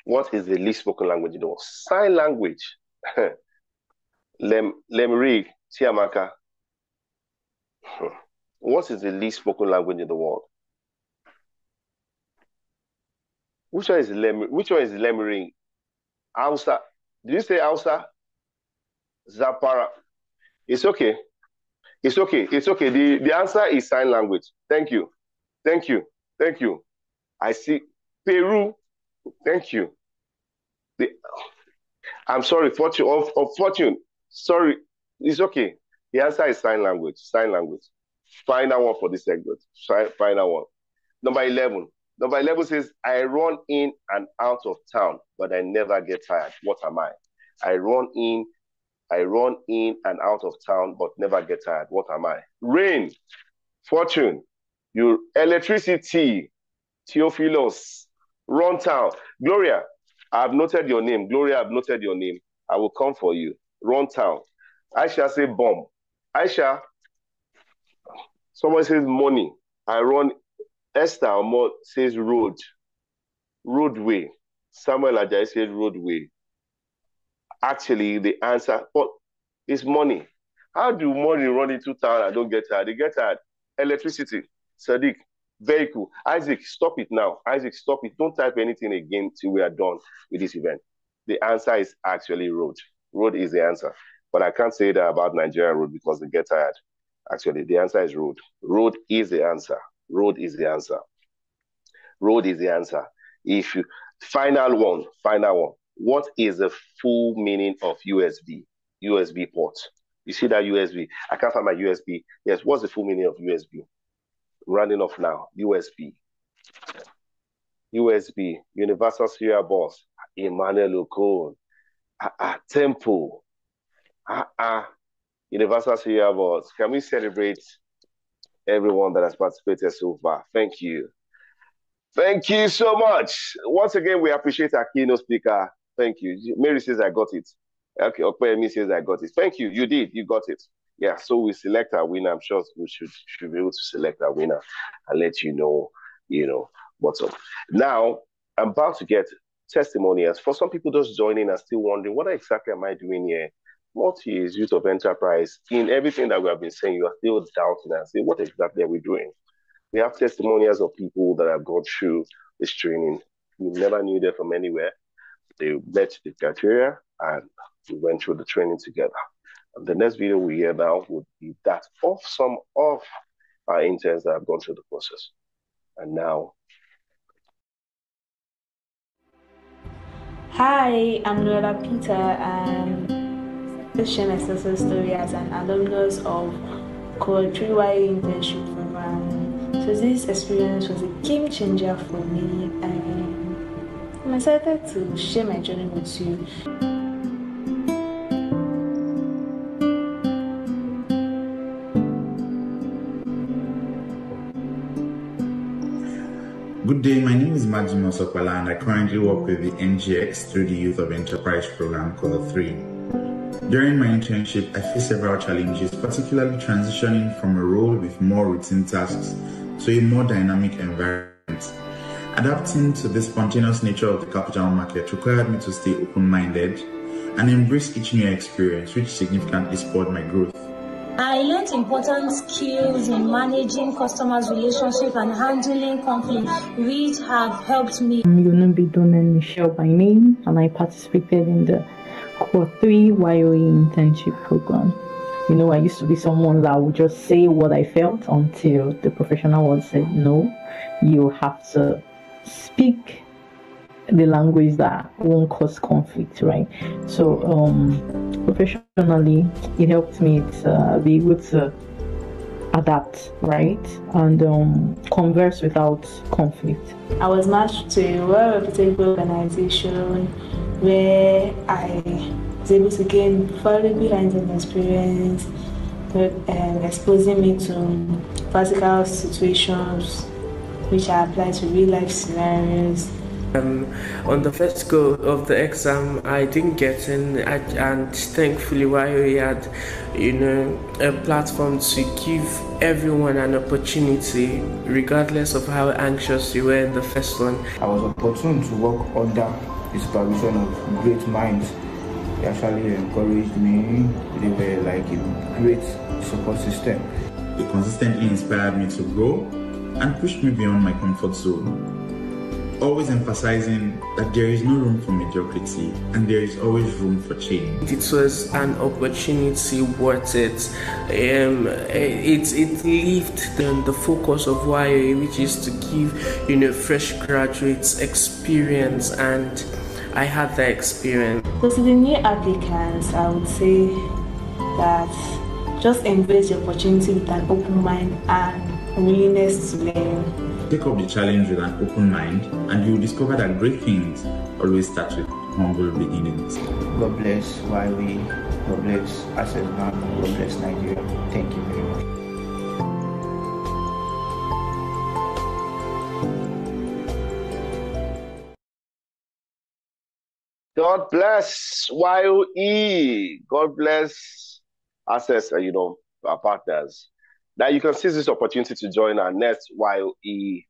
S3: What is the least spoken language in the world? Sign language. [LAUGHS] Lem Lemri Tiamaka. [LAUGHS] What is the least spoken language in the world? Which one is Lem? Which one is Lemri? Hausa. Did you say Hausa? Zapara. It's okay. It's okay. It's okay. The, the answer is sign language. Thank you. Thank you. Thank you. I see Peru. Thank you. The, I'm sorry, fortune of, of fortune. Sorry, it's okay. The answer is sign language. Sign language. Final one for this segment. Final one. Number 11. Number 11 says, I run in and out of town, but I never get tired. What am I? I run in, I run in and out of town, but never get tired. What am I? Rain, fortune, your electricity, Theophilus, run town. Gloria, I've noted your name. Gloria, I've noted your name. I will come for you. Run town. Aisha say bomb. Aisha, someone says money. I run. Esther Omo says road. Roadway. Samuel Ajayi says roadway. Actually, the answer but is money. How do money run into town I don't get tired? They get tired. Electricity. Sadiq, vehicle. Isaac, stop it now. Isaac, stop it. Don't type anything again till we are done with this event. The answer is actually road. Road is the answer. But I can't say that about Nigeria road because they get tired. Actually, the answer is road. Road is the answer. Road is the answer. Road is the answer. If you final one, final one. What is the full meaning of USB? USB port. You see that USB? I can't find my USB. Yes, what's the full meaning of USB? Running off now. USB. USB. Universal Serial Bus. Emmanuel Okon. Ah, ah, Temple. Ah, ah. Universal Serial Bus. Can we celebrate everyone that has participated so far? Thank you. Thank you so much. Once again, we appreciate our keynote speaker. Thank you. Mary says, I got it. Okay, Okpeyemi says, I got it. Thank you. You did. You got it. Yeah, so we select our winner. I'm sure we should, should be able to select our winner and let you know, you know, what's up. Now, I'm about to get testimonials. For some people just joining are still wondering, what exactly am I doing here? What is Youth of Enterprise? In everything that we have been saying, you are still doubting and saying, what exactly are we doing? We have testimonials of people that have gone through this training. We never knew them from anywhere. They met the criteria and we went through the training together. The next video we hear now would be that of some of our interns that have gone through the process. And now.
S5: Hi, I'm Lola Peter um, and let's share my success story as an alumnus of Core 3Y internship program. So this experience was a game changer for me and I'm excited to share my journey with you.
S6: Good day, my name is Majima Sokwala and I currently work with the NGX through the Youth of Enterprise program called 3. During my internship, I faced several challenges, particularly transitioning from a role with more routine tasks to a more dynamic environment. Adapting to the spontaneous nature of the capital market required me to stay open-minded and embrace each new experience, which significantly spurred my growth.
S7: I learned important skills in managing customers' relationship and handling conflict, which have helped me.
S8: I'm Yunubi Donen Michelle by name, and I participated in the Cohort 3 YOE internship program. You know, I used to be someone that would just say what I felt until the professional world said, no, you have to speak the language that won't cause conflict, right? So, um, professionally, it helped me to uh, be able to adapt, right? And um, converse without conflict.
S5: I was matched to a well reputable organization where I was able to gain valuable hands-on experience, um, exposing me to practical situations which I apply to real life scenarios
S9: um, on the first go of the exam, I didn't get in, and thankfully, we had, you know, a platform to give everyone an opportunity, regardless of how anxious you were in the first one.
S10: I was opportune to work under the supervision of great minds. They actually encouraged me. They were like a great support system.
S6: They consistently inspired me to grow and pushed me beyond my comfort zone always emphasizing that there is no room for mediocrity and there is always room for change.
S9: It was an opportunity worth it. Um, it it lifted the focus of YA, which is to give you know fresh graduates experience, and I had that experience.
S5: So to the new applicants, I would say that just embrace the opportunity with an open mind and willingness to learn.
S6: Take up the challenge with an open mind, and you will discover that great things always start with humble beginnings.
S10: God bless we, God bless Access Bank, God bless Nigeria. Thank you very much.
S3: God bless YOE. God bless Access, you know, our partners. Now you can seize this opportunity to join our next YOE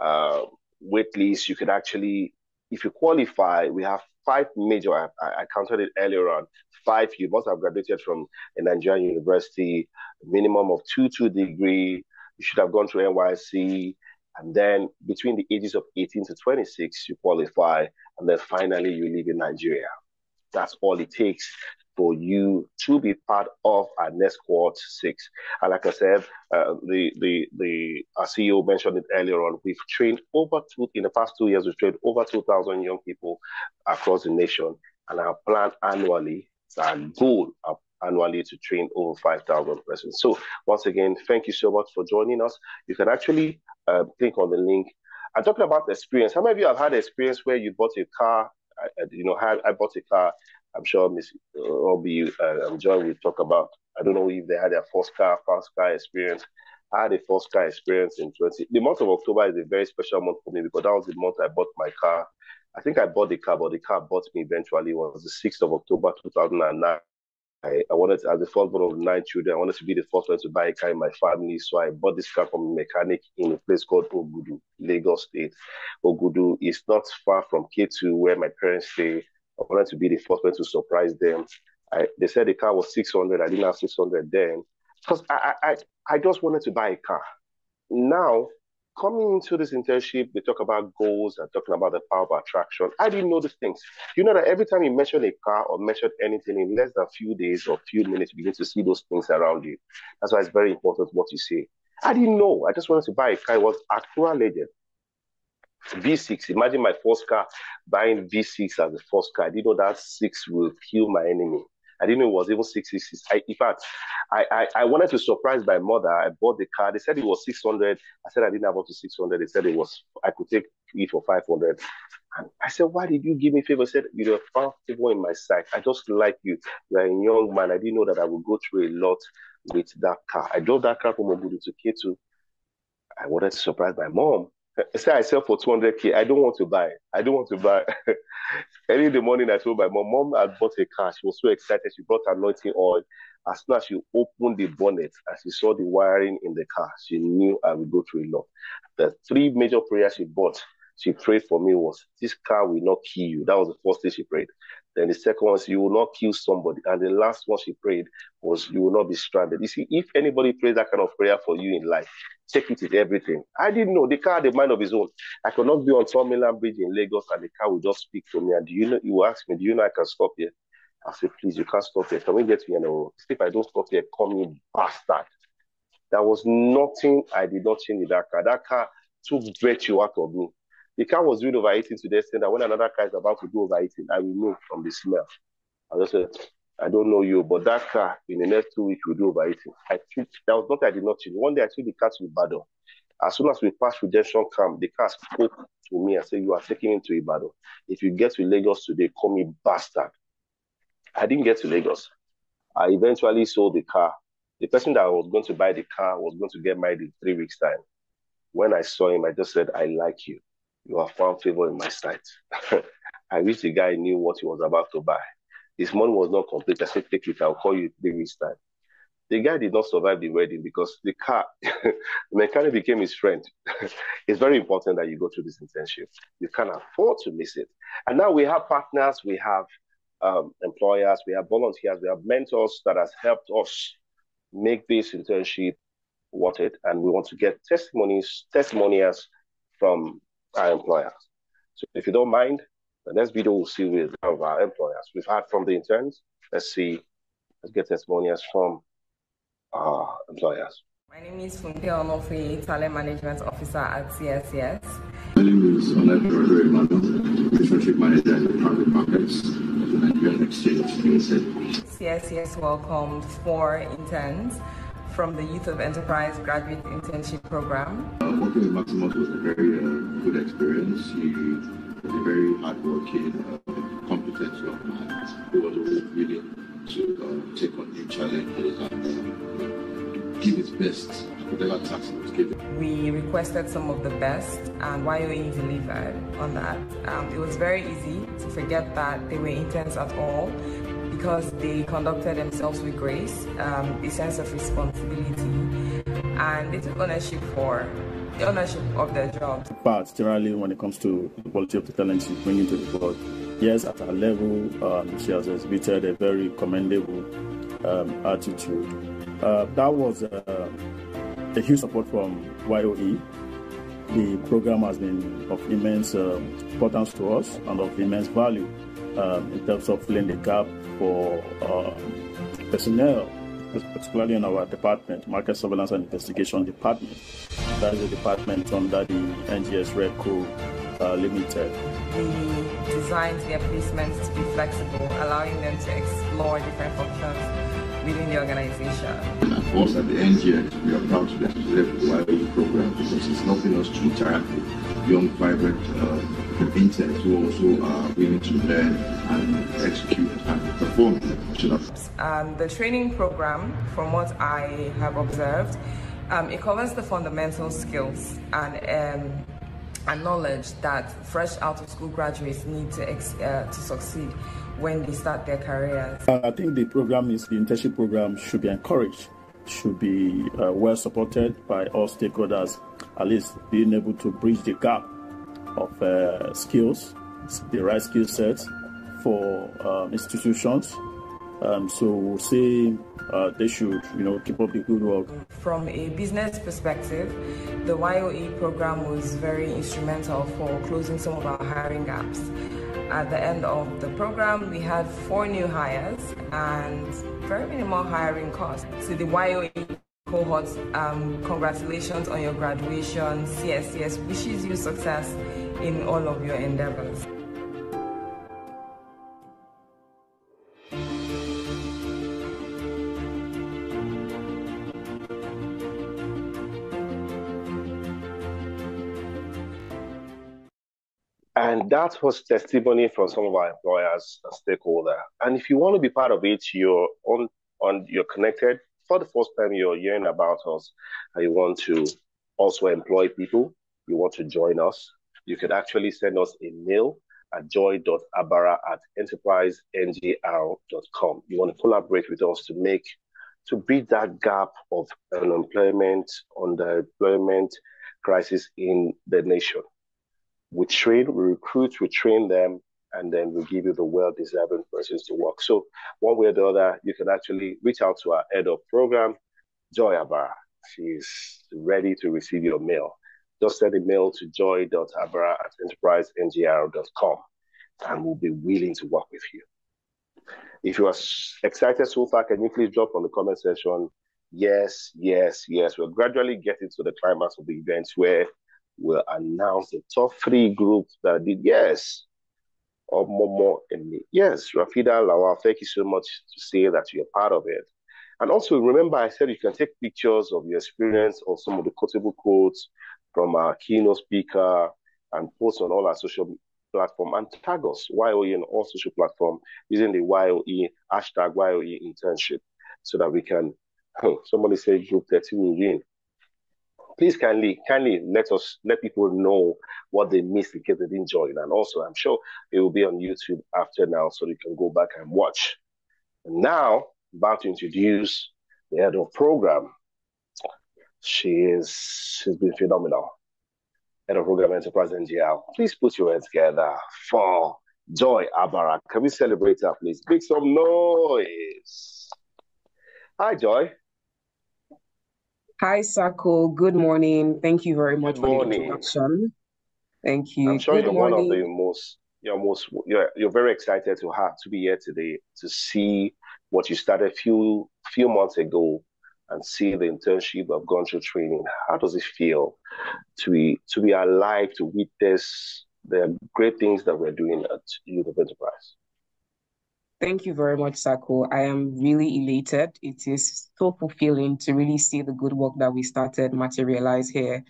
S3: uh, wait list. You could actually, if you qualify, we have five major, I, I counted it earlier on, five, you must have graduated from a Nigerian university, minimum of two, two degree, you should have gone to NYSC, and then between the ages of 18 to 26, you qualify, and then finally you live in Nigeria. That's all it takes for you to be part of our next quad six. And like I said, uh, the the the our CEO mentioned it earlier on. We've trained over two in the past two years. We've trained over two thousand young people across the nation, and our plan annually, our goal annually to train over five thousand persons. So once again, thank you so much for joining us. You can actually uh, click on the link. I'm talking about experience. How many of you have had experience where you bought a car? I, you know, had I bought a car I'm sure Miss Obi uh, and John will talk about. I don't know if they had their first car, first car experience. I had a first car experience in 20. The month of October is a very special month for me because that was the month I bought my car. I think I bought the car, but the car bought me eventually. It was the 6th of October 2009. I, I wanted, to, as the first one of nine children, I wanted to be the first one to buy a car in my family. So I bought this car from a mechanic in a place called Ogudu, Lagos State. Ogudu is not far from K2, where my parents stay. I wanted to be the first one to surprise them. I, they said the car was 600. I didn't have 600 then because I, I, I just wanted to buy a car. Now, coming into this internship, they talk about goals and talking about the power of attraction. I didn't know these things. You know that every time you mention a car or mention anything in less than a few days or few minutes, you begin to see those things around you. That's why it's very important what you say. I didn't know. I just wanted to buy a car. It was actual Legend. V6. Imagine my first car buying V6 as the first car. I didn't know that six will kill my enemy. I didn't know it was even 666. I, in fact, I, I, I, wanted to surprise my mother. I bought the car. They said it was 600. I said I didn't have up to 600. They said it was, I could take it for 500. And I said, why did you give me favor? I said, you're favor in my sight. I just like you. You're a young man. I didn't know that I would go through a lot with that car. I drove that car from Ogudu to K2. I wanted to surprise my mom. Say I sell for 200k. I don't want to buy. I don't want to buy. [LAUGHS] Early in the morning, I told my mom, mom had bought a car. She was so excited. She brought anointing oil. As soon as she opened the bonnet, as she saw the wiring in the car, she knew I would go through a lot. The three major prayers she bought, she prayed for me was, this car will not kill you. That was the first thing she prayed. Then the second one was, you will not kill somebody. And the last one she prayed was, you will not be stranded. You see, if anybody prays that kind of prayer for you in life, take it with everything. I didn't know the car had a mind of his own. I could not be on Third Mainland Bridge in Lagos and the car would just speak to me. And do you know, you ask me, do you know I can stop here? I said, please, you can't stop here. Can we get to you know, if I don't stop here, come in bastard. There was nothing I did not change in that car. That car took virtue out of me. The car was doing overheating to the extent that when another car is about to do overheating, I will know from the smell. I just said, I don't know you, but that car in the next two weeks will do overheating. I treat, that was not I did not change. One day I took the car to Ibadan. As soon as we passed redemption camp, the car spoke to me and said, You are taking into Ibadan. If you get to Lagos today, call me bastard. I didn't get to Lagos. I eventually sold the car. The person that was going to buy the car was going to get married in three weeks' time. When I saw him, I just said, I like you. You have found favor in my sight. [LAUGHS] I wish the guy knew what he was about to buy. His money was not complete. I said, take it, I'll call you three weeks time. the guy did not survive the wedding because the car, [LAUGHS] the mechanic became his friend. [LAUGHS] it's very important that you go through this internship. You can't afford to miss it. And now we have partners, we have um, employers, we have volunteers, we have mentors that has helped us make this internship worth it. And we want to get testimonies, testimonials from our employers. So if you don't mind, the next video we'll see with our employers. We've had from the interns. Let's see. Let's get testimonials from our employers.
S11: My name is Funke Onofri, Talent Management Officer at CSCS.
S12: My name is Olepere Emmanuel, Relationship Manager in the Private Markets of the Nigerian Exchange Limited.
S11: CSCS welcomed four interns from the Youth of Enterprise Graduate Internship Program.
S12: Uh, working with Maximus was a very uh, good experience. He was a very hardworking, uh, competent young man who was always willing to uh, take on new challenges and uh, give his best whatever task he was given.
S11: We requested some of the best, and YOE delivered on that. Um, it was very easy to forget that they were interns at all because they conducted themselves with grace, um, a sense of responsibility, and they took ownership for the ownership of their jobs.
S13: But generally, when it comes to the quality of the talent she's bringing to the board, yes, at her level, um, she has exhibited a very commendable um, attitude. Uh, that was uh, a huge support from YOE. The program has been of immense uh, importance to us and of immense value um, in terms of filling the gap for uh, personnel, particularly in our department, Market Surveillance and Investigation Department. That is a department under the NGX RegCo uh, Limited.
S11: We designed their placements to be flexible, allowing them to explore different functions within the organization.
S12: And of course, at the NGX, we are proud to be associated with the YOE program because it's helping us to interact with young, vibrant uh, interns who also are willing to learn and execute and perform.
S11: Um, the training program, from what I have observed, um, it covers the fundamental skills and um, and knowledge that fresh out of school graduates need to ex- uh, to succeed when they start their careers.
S13: I think the program is the internship program should be encouraged, should be uh, well supported by all stakeholders, at least being able to bridge the gap of uh, skills, the right skill sets for um, institutions. Um, so we'll say uh, they should, you know, keep up the good work.
S11: From a business perspective, the YOE program was very instrumental for closing some of our hiring gaps. At the end of the program, we had four new hires and very minimal hiring costs. So the YOE cohort, um, congratulations on your graduation. CSCS wishes you success in all of your endeavors.
S3: And that was testimony from some of our employers and stakeholders. And if you want to be part of it, you're on, on you're connected. For the first time you're hearing about us and you want to also employ people, you want to join us, you can actually send us a mail at joy.abara at enterprisengr.com. You want to collaborate with us to make, to bridge that gap of unemployment, underemployment crisis in the nation. We train, we recruit, we train them, and then we give you the well-deserving persons to work. So one way or the other, you can actually reach out to our head of program, Joy Abara. She's ready to receive your mail just send a mail to joy.abara at enterprisengr.com and we'll be willing to work with you. If you are excited so far, can you please drop on the comment section? Yes, yes, yes. We're gradually getting to the climax of the events where we'll announce the top three groups that did yes. Or Momo and me. Yes, Rafida Lawal, thank you so much to say that you're part of it. And also remember, I said you can take pictures of your experience or some of the quotable quotes from our keynote speaker and post on all our social platform and tag us YOE on all social platform using the YOE hashtag YOE internship so that we can [LAUGHS] somebody say group 13 will win. Please kindly, kindly let us let people know what they missed in case they didn't join. And also I'm sure it will be on YouTube after now so you can go back and watch. And now about to introduce the head of program. She is she's been phenomenal. Head of program enterprise NGR. Please put your hands together for Joy Abara. Can we celebrate her, please? Make some noise. Hi, Joy.
S14: Hi, Sako. Good morning. Thank you very much
S3: Good
S14: for the introduction. Thank you.
S3: I'm sure
S14: Good
S3: you're one of the most you're most you're you're very excited to have to be here today to see what you started few few months ago and see the internship I've gone through training. How does it feel to be to be alive to witness the great things that we're doing at Youth of Enterprise?
S14: Thank you very much, Sako. I am really elated. It is so fulfilling to really see the good work that we started materialize here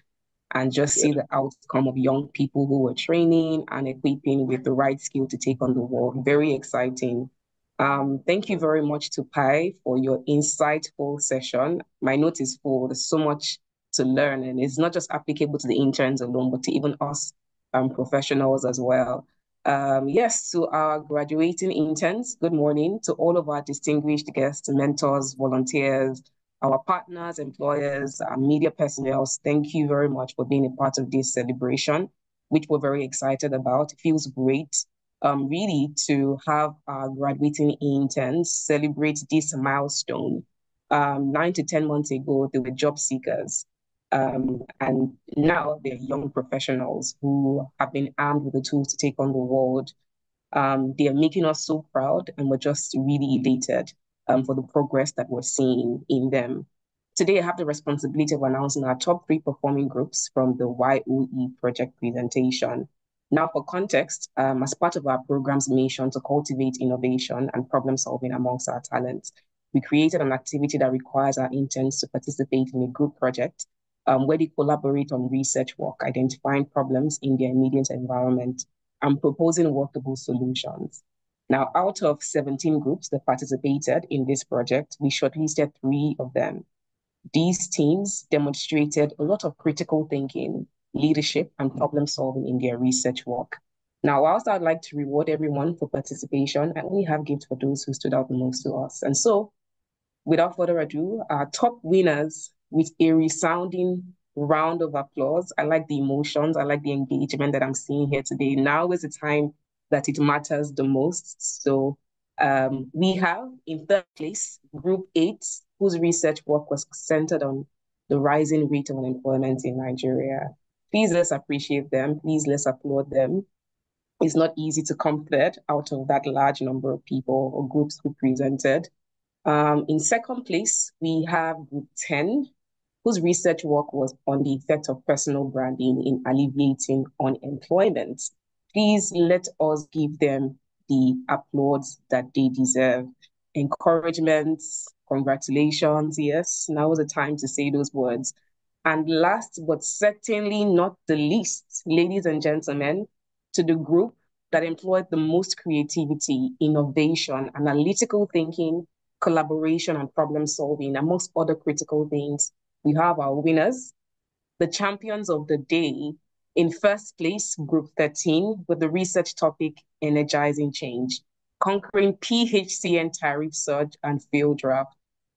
S14: and just see the outcome of young people who were training and equipping with the right skill to take on the world. Very exciting. Um, thank you very much to Pai for your insightful session. My note is full. There's so much to learn, and it's not just applicable to the interns alone, but to even us um, professionals as well. Um, yes, to our graduating interns, good morning. To all of our distinguished guests, mentors, volunteers, our partners, employers, our media personnel, thank you very much for being a part of this celebration, which we're very excited about. It feels great, um, really, to have our graduating interns celebrate this milestone. Um, nine to 10 months ago, they were job seekers. Um, and now they're young professionals who have been armed with the tools to take on the world. Um, they are making us so proud, and we're just really elated um, for the progress that we're seeing in them. Today, I have the responsibility of announcing our top three performing groups from the YOE project presentation. Now, for context, um, as part of our program's mission to cultivate innovation and problem solving amongst our talents, we created an activity that requires our interns to participate in a group project um, where they collaborate on research work, identifying problems in their immediate environment, and proposing workable solutions. Now, out of 17 groups that participated in this project, we shortlisted three of them. These teams demonstrated a lot of critical thinking, leadership, and problem solving in their research work. Now, whilst I'd like to reward everyone for participation, I only have gifts for those who stood out the most to us. And so, without further ado, our top winners with a resounding round of applause. I like the emotions, I like the engagement that I'm seeing here today. Now is the time that it matters the most. So um, we have in third place, Group 8, whose research work was centered on the rising rate of unemployment in Nigeria. Please let's appreciate them. Please let's applaud them. It's not easy to come third out of that large number of people or groups who presented. Um, in second place, we have Group 10, whose research work was on the effect of personal branding in alleviating unemployment. Please let us give them the applause that they deserve. Encouragement, congratulations. Yes, now is the time to say those words. And last but certainly not the least, ladies and gentlemen, to the group that employed the most creativity, innovation, analytical thinking, collaboration, and problem solving, amongst other critical things, we have our winners, the champions of the day. In first place, Group 13, with the research topic Energizing Change, conquering PHCN tariff surge and field drought.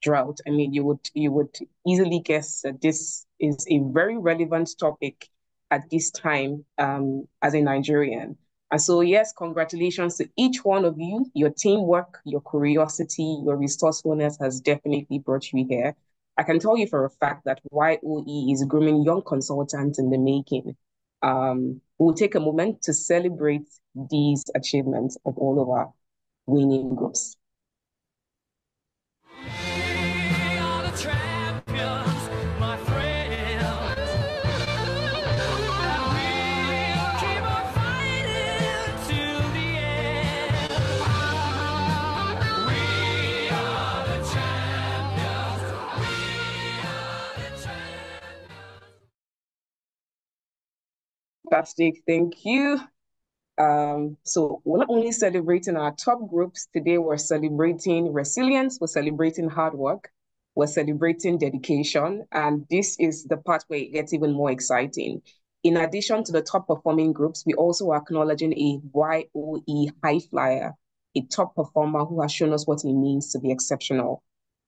S14: Drought. I mean, you would you would easily guess that this is a very relevant topic at this time um, as a Nigerian. And so, yes, congratulations to each one of you. Your teamwork, your curiosity, your resourcefulness has definitely brought you here. I can tell you for a fact that YOE is grooming young consultants in the making. Um, we'll take a moment to celebrate these achievements of all of our winning groups. Fantastic, thank you. Um, so we're not only celebrating our top groups today, we're celebrating resilience, we're celebrating hard work, we're celebrating dedication, and this is the part where it gets even more exciting. In addition to the top performing groups, we also are acknowledging a YOE high flyer, a top performer who has shown us what it means to be exceptional.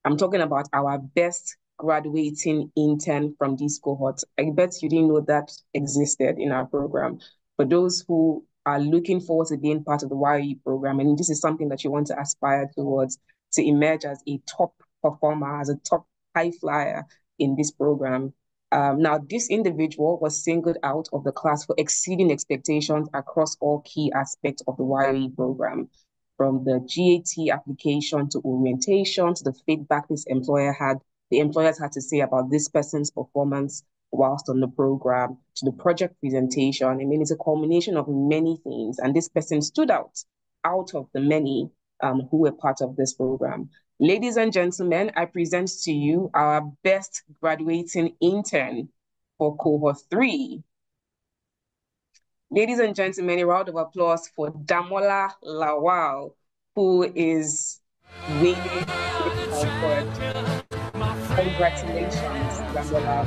S14: I'm talking about our best graduating intern from this cohort. I bet you didn't know that existed in our program. For those who are looking forward to being part of the YE program, and this is something that you want to aspire towards to emerge as a top performer, as a top high flyer in this program. Um, now, this individual was singled out of the class for exceeding expectations across all key aspects of the YE program, from the GAT application to orientation to the feedback this employer had, the employers had to say about this person's performance whilst on the program, to the project presentation. I mean, it's a culmination of many things, and this person stood out out of the many um, who were part of this program. Ladies and gentlemen, I present to you our best graduating intern for cohort three. Ladies and gentlemen, a round of applause for Damola Lawal, who is winning. Congratulations, Damola.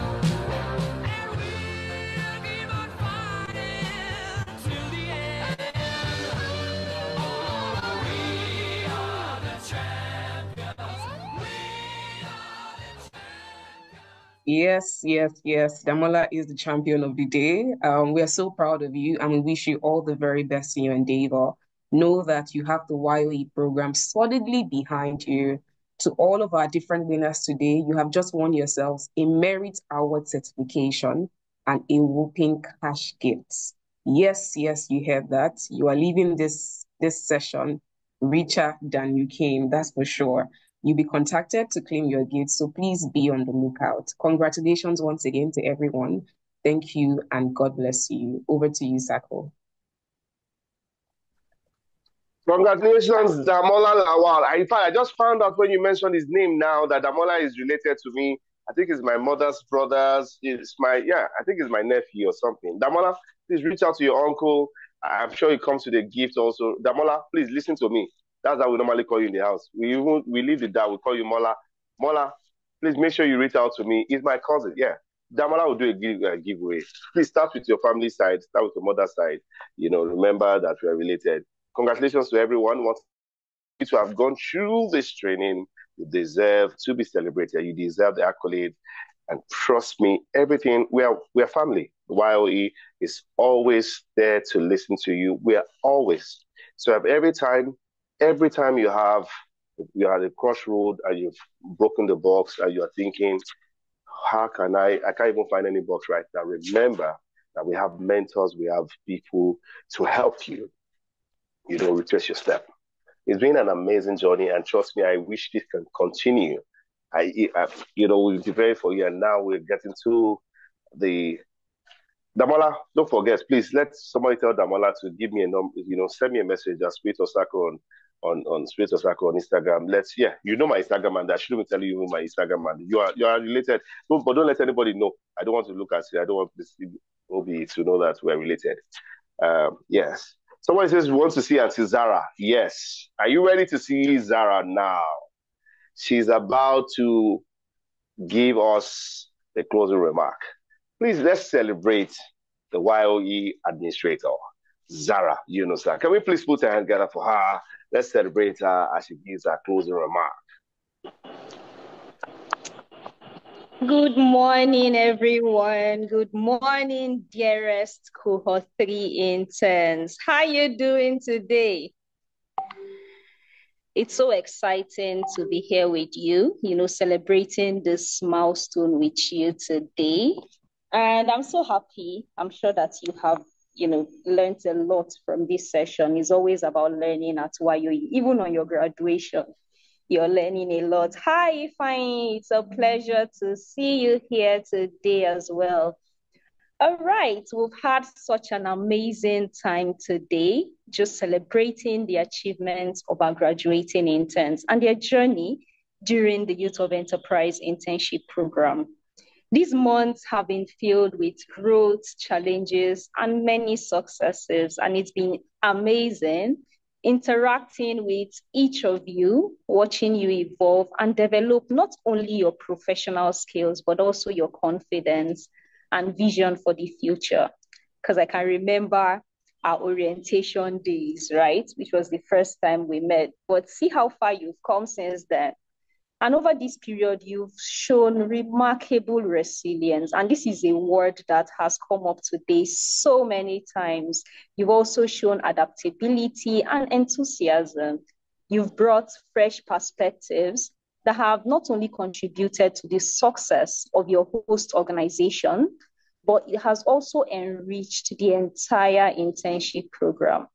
S14: Yes, yes, yes. Damola is the champion of the day. Um, we are so proud of you and we wish you all the very best in your endeavor. Know that you have the YOE program solidly behind you. To all of our different winners today, you have just won yourselves a merit award certification and a whooping cash gift. Yes, yes, you heard that. You are leaving this this session richer than you came, that's for sure. You'll be contacted to claim your gift, so please be on the lookout. Congratulations once again to everyone. Thank you and God bless you. Over to you, Sako.
S3: Congratulations, Damola Lawal. In fact, I just found out when you mentioned his name now that Damola is related to me. I think it's my mother's brothers. It's my, yeah, I think it's my nephew or something. Damola, please reach out to your uncle. I'm sure he comes with a gift also. Damola, please listen to me. That's how we normally call you in the house. We even we leave the dad, we call you Mola. Mola, please make sure you reach out to me. He's my cousin. Yeah. Damola will do a give, uh, giveaway. Please start with your family side, start with your mother's side. You know, remember that we are related. Congratulations to everyone. Want to have gone through this training. You deserve to be celebrated. You deserve the accolade. And trust me, everything we are we are family. YOE is always there to listen to you. We are always so every time every time you have you're at a crossroad and you've broken the box and you're thinking, how can I I can't even find any box right now. Remember that we have mentors, we have people to help you, you know, retrace your step. It's been an amazing journey, and trust me, I wish this can continue. I, I you know, we've very for you, and now we're getting to the Damola, don't forget, please let somebody tell Damola to give me a number, you know, send me a message at Spirit of Sacro on on on Spirit of Sacro on Instagram. Let's yeah, you know my Instagram and I shouldn't tell you my Instagram man. You are you are related. Don't, but don't let anybody know. I don't want to look at it. I don't want this Obi to know that we're related. Um, yes. Someone says we want to see Auntie Zara. Yes. Are you ready to see Zara now? She's about to give us the closing remark. Please let's celebrate the YOE administrator, Zara Yunusa. Can we please put a hand together for her? Let's celebrate her as she gives her closing remark.
S15: Good morning, everyone. Good morning, dearest cohort three interns. How are you doing today? It's so exciting to be here with you, you know, celebrating this milestone with you today. And I'm so happy. I'm sure that you have, you know, learned a lot from this session. It's always about learning at YOE, even on your graduation. You're learning a lot. Hi, fine. It's a pleasure to see you here today as well. All right, we've had such an amazing time today, just celebrating the achievements of our graduating interns and their journey during the Youth of Enterprise internship program. These months have been filled with growth, challenges, and many successes, and it's been amazing interacting with each of you, watching you evolve and develop not only your professional skills, but also your confidence and vision for the future. Because I can remember our orientation days, right? Which was the first time we met. But see how far you've come since then. And over this period, you've shown remarkable resilience. And this is a word that has come up today so many times. You've also shown adaptability and enthusiasm. You've brought fresh perspectives that have not only contributed to the success of your host organization, but it has also enriched the entire internship program.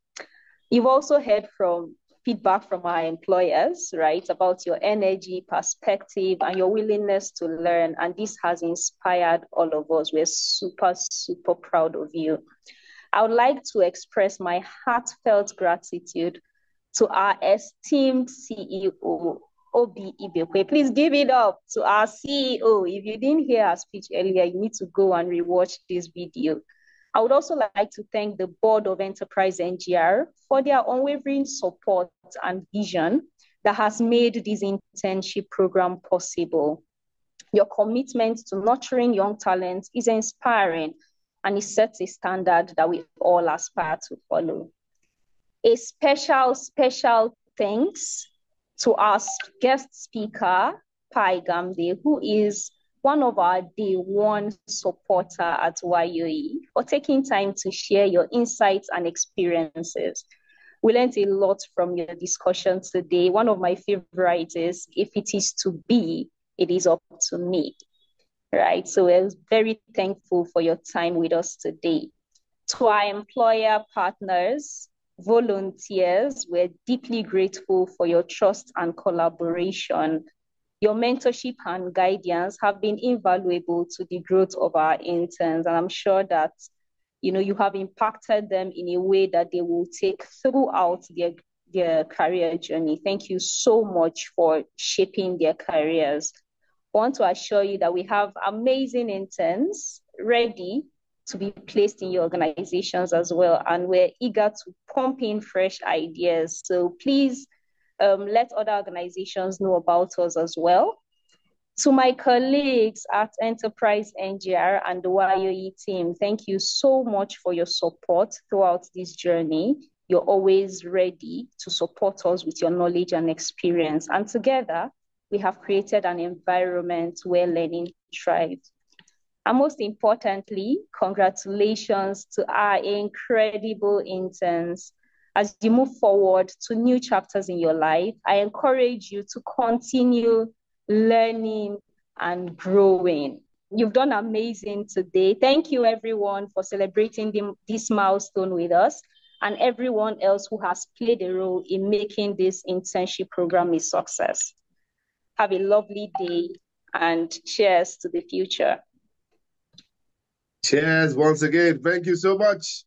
S15: You've also heard from feedback from our employers, right, about your energy, perspective, and your willingness to learn. And this has inspired all of us. We're super, super proud of you. I would like to express my heartfelt gratitude to our esteemed CEO, Obi Ibekwe. Please give it up to our CEO. If you didn't hear our speech earlier, you need to go and rewatch this video. I would also like to thank the Board of Enterprise NGR for their unwavering support and vision that has made this internship program possible. Your commitment to nurturing young talent is inspiring and it sets a standard that we all aspire to follow. A special, special thanks to our guest speaker, Pai Gamde, who is one of our day one supporter at YOE for taking time to share your insights and experiences. We learned a lot from your discussion today. One of my favorites is if it is to be, it is up to me. Right. So we're very thankful for your time with us today. To our employer partners, volunteers, we're deeply grateful for your trust and collaboration your mentorship and guidance have been invaluable to the growth of our interns. And I'm sure that, you know, you have impacted them in a way that they will take throughout their, their career journey. Thank you so much for shaping their careers. I want to assure you that we have amazing interns ready to be placed in your organizations as well. And we're eager to pump in fresh ideas. So please um, let other organizations know about us as well. To my colleagues at Enterprise NGR and the YOE team, thank you so much for your support throughout this journey. You're always ready to support us with your knowledge and experience. And together, we have created an environment where learning thrives. And most importantly, congratulations to our incredible interns as you move forward to new chapters in your life, I encourage you to continue learning and growing. You've done amazing today. Thank you, everyone, for celebrating the, this milestone with us and everyone else who has played a role in making this internship program a success. Have a lovely day and cheers to the future.
S3: Cheers once again. Thank you so much.